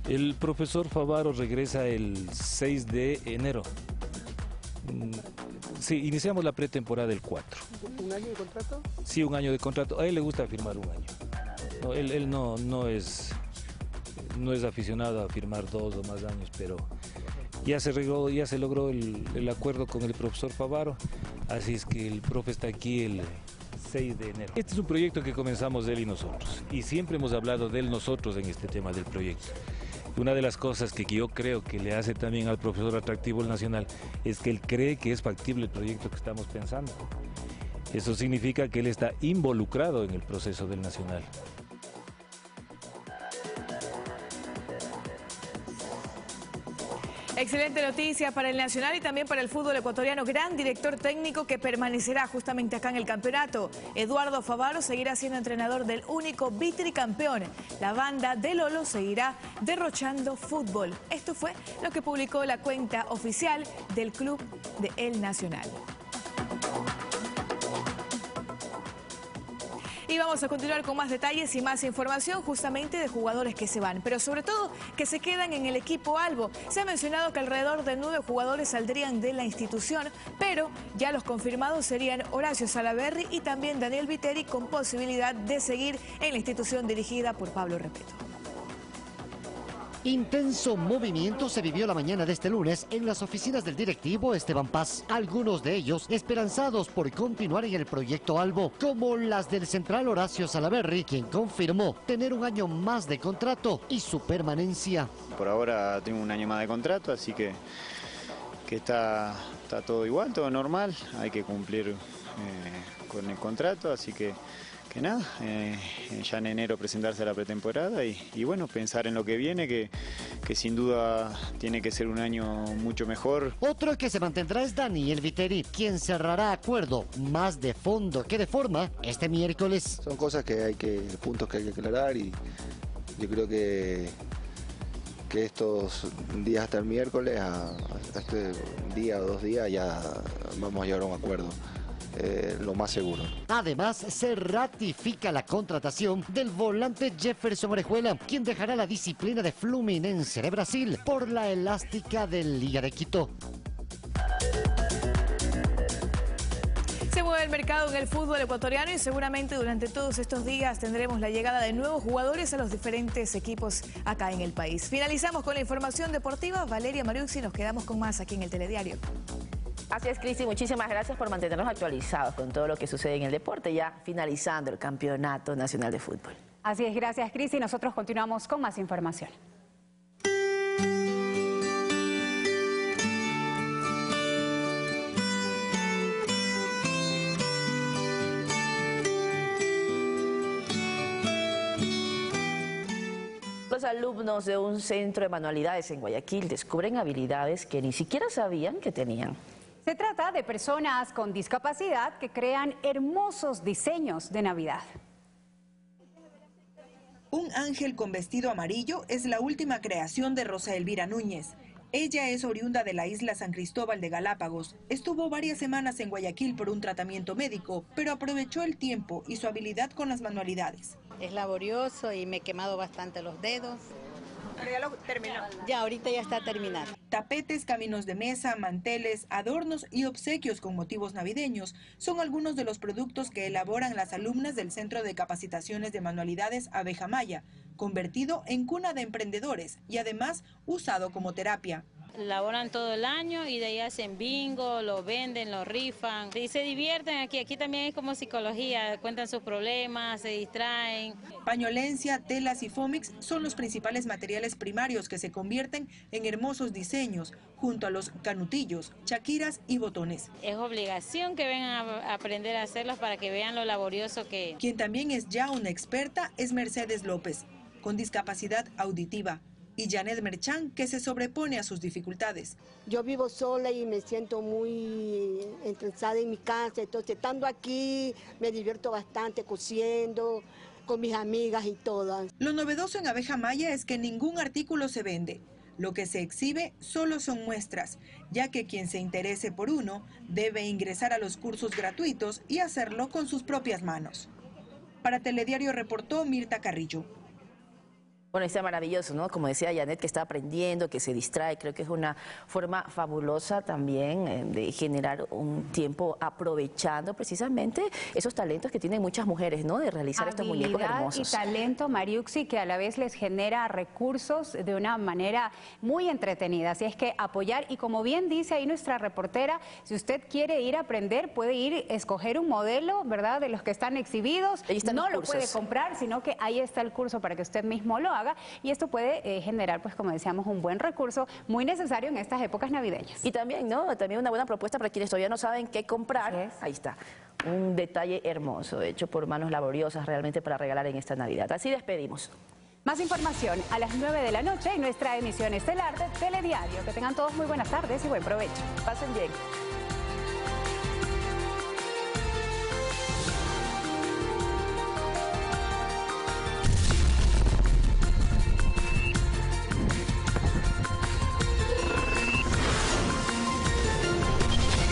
El profesor Favaro regresa el 6 de enero. Mm, Sí, iniciamos la pretemporada el 4. ¿Un año de contrato? Sí, un año de contrato. A él le gusta firmar un año. No, él él no, no, es, no es aficionado a firmar dos o más años, pero Ya se, logró, ya se logró el, el acuerdo con el profesor Favaro, así es que el profe está aquí el 6 de enero. Este es un proyecto que comenzamos él y nosotros, y siempre hemos hablado de él nosotros en este tema del proyecto. Una de las cosas que yo creo que le hace también al profesor atractivo el nacional es que él cree que es factible el proyecto que estamos pensando. Eso significa que él está involucrado en el proceso del nacional. Excelente noticia para el Nacional y también para el fútbol ecuatoriano. Gran director técnico que permanecerá justamente acá en el campeonato. Eduardo Favaro seguirá siendo entrenador del único vitricampeón. La banda de Lolo seguirá derrochando fútbol. Esto fue lo que publicó la cuenta oficial del club de El Nacional. Y vamos a continuar con más detalles y más información justamente de jugadores que se van, pero sobre todo que se quedan en el equipo Albo. Se ha mencionado que alrededor de nueve jugadores saldrían de la institución, pero ya los confirmados serían Horacio Salaverri y también Daniel Viteri con posibilidad de seguir en la institución dirigida por Pablo Repeto. Intenso movimiento se vivió la mañana de este lunes en las oficinas del directivo Esteban Paz. Algunos de ellos esperanzados por continuar en el proyecto Albo, como las del central Horacio Salaverri, quien confirmó tener un año más de contrato y su permanencia. Por ahora tengo un año más de contrato, así que, que está, está todo igual, todo normal. Hay que cumplir eh, con el contrato, así que que nada, eh, ya en enero presentarse a la pretemporada y, y, bueno, pensar en lo que viene, que, que, sin duda tiene que ser un año mucho mejor. Otro que se mantendrá es Daniel Viteri, quien cerrará acuerdo más de fondo que de forma este miércoles. Son cosas que hay que, puntos que hay que aclarar y yo creo que que estos días hasta el miércoles, a, a este día o dos días ya vamos a llegar a un acuerdo. Eh, lo más seguro. Además, se ratifica la contratación del volante Jefferson Orejuela, quien dejará la disciplina de Fluminense de Brasil por la elástica del Liga de Quito. Se mueve el mercado en el fútbol ecuatoriano y seguramente durante todos estos días tendremos la llegada de nuevos jugadores a los diferentes equipos acá en el país. Finalizamos con la información deportiva. Valeria Mariuxi, nos quedamos con más aquí en el Telediario. Así es, Cristi, muchísimas gracias por mantenernos actualizados con todo lo que sucede en el deporte, ya finalizando el Campeonato Nacional de Fútbol. Así es, gracias, Cristi. Nosotros continuamos con más información. Los alumnos de un centro de manualidades en Guayaquil descubren habilidades que ni siquiera sabían que tenían. Se trata de personas con discapacidad que crean hermosos diseños de Navidad. Un ángel con vestido amarillo es la última creación de Rosa Elvira Núñez. Ella es oriunda de la isla San Cristóbal de Galápagos. Estuvo varias semanas en Guayaquil por un tratamiento médico, pero aprovechó el tiempo y su habilidad con las manualidades. Es laborioso y me he quemado bastante los dedos. Ya terminó. Ya, ahorita ya está terminado. Tapetes, caminos de mesa, manteles, adornos y obsequios con motivos navideños son algunos de los productos que elaboran las alumnas del Centro de Capacitaciones de Manualidades Abeja Maya, convertido en cuna de emprendedores y además usado como terapia laboran todo el año y de ahí hacen bingo, lo venden, lo rifan y se divierten aquí. Aquí también es como psicología, cuentan sus problemas, se distraen. Pañolencia, telas y fómix son los principales materiales primarios que se convierten en hermosos diseños junto a los canutillos, chaquiras y botones. Es obligación que vengan a aprender a hacerlos para que vean lo laborioso que es. Quien también es ya una experta es Mercedes López, con discapacidad auditiva y Janet Merchan, que se sobrepone a sus dificultades. Yo vivo sola y me siento muy entresada en mi casa, entonces estando aquí me divierto bastante cosiendo con mis amigas y todas. Lo novedoso en Abeja Maya es que ningún artículo se vende. Lo que se exhibe solo son muestras, ya que quien se interese por uno debe ingresar a los cursos gratuitos y hacerlo con sus propias manos. Para Telediario reportó Mirta Carrillo. Bueno, está maravilloso, ¿no? Como decía Janet, que está aprendiendo, que se distrae. Creo que es una forma fabulosa también eh, de generar un tiempo aprovechando precisamente esos talentos que tienen muchas mujeres, ¿no? De realizar estos muñecos hermosos. y talento, Mariuxi, que a la vez les genera recursos de una manera muy entretenida. Así es que apoyar, y como bien dice ahí nuestra reportera, si usted quiere ir a aprender, puede ir, escoger un modelo, ¿verdad? De los que están exhibidos. están no los lo puede comprar, sino que ahí está el curso para que usted mismo lo haga. Y esto puede eh, generar, pues como decíamos, un buen recurso muy necesario en estas épocas navideñas. Y también, ¿no? También una buena propuesta para quienes todavía no saben qué comprar. Ahí está. Un detalle hermoso, hecho por manos laboriosas realmente para regalar en esta Navidad. Así despedimos. Más información a las 9 de la noche en nuestra emisión estelar de Telediario. Que tengan todos muy buenas tardes y buen provecho. Pasen bien.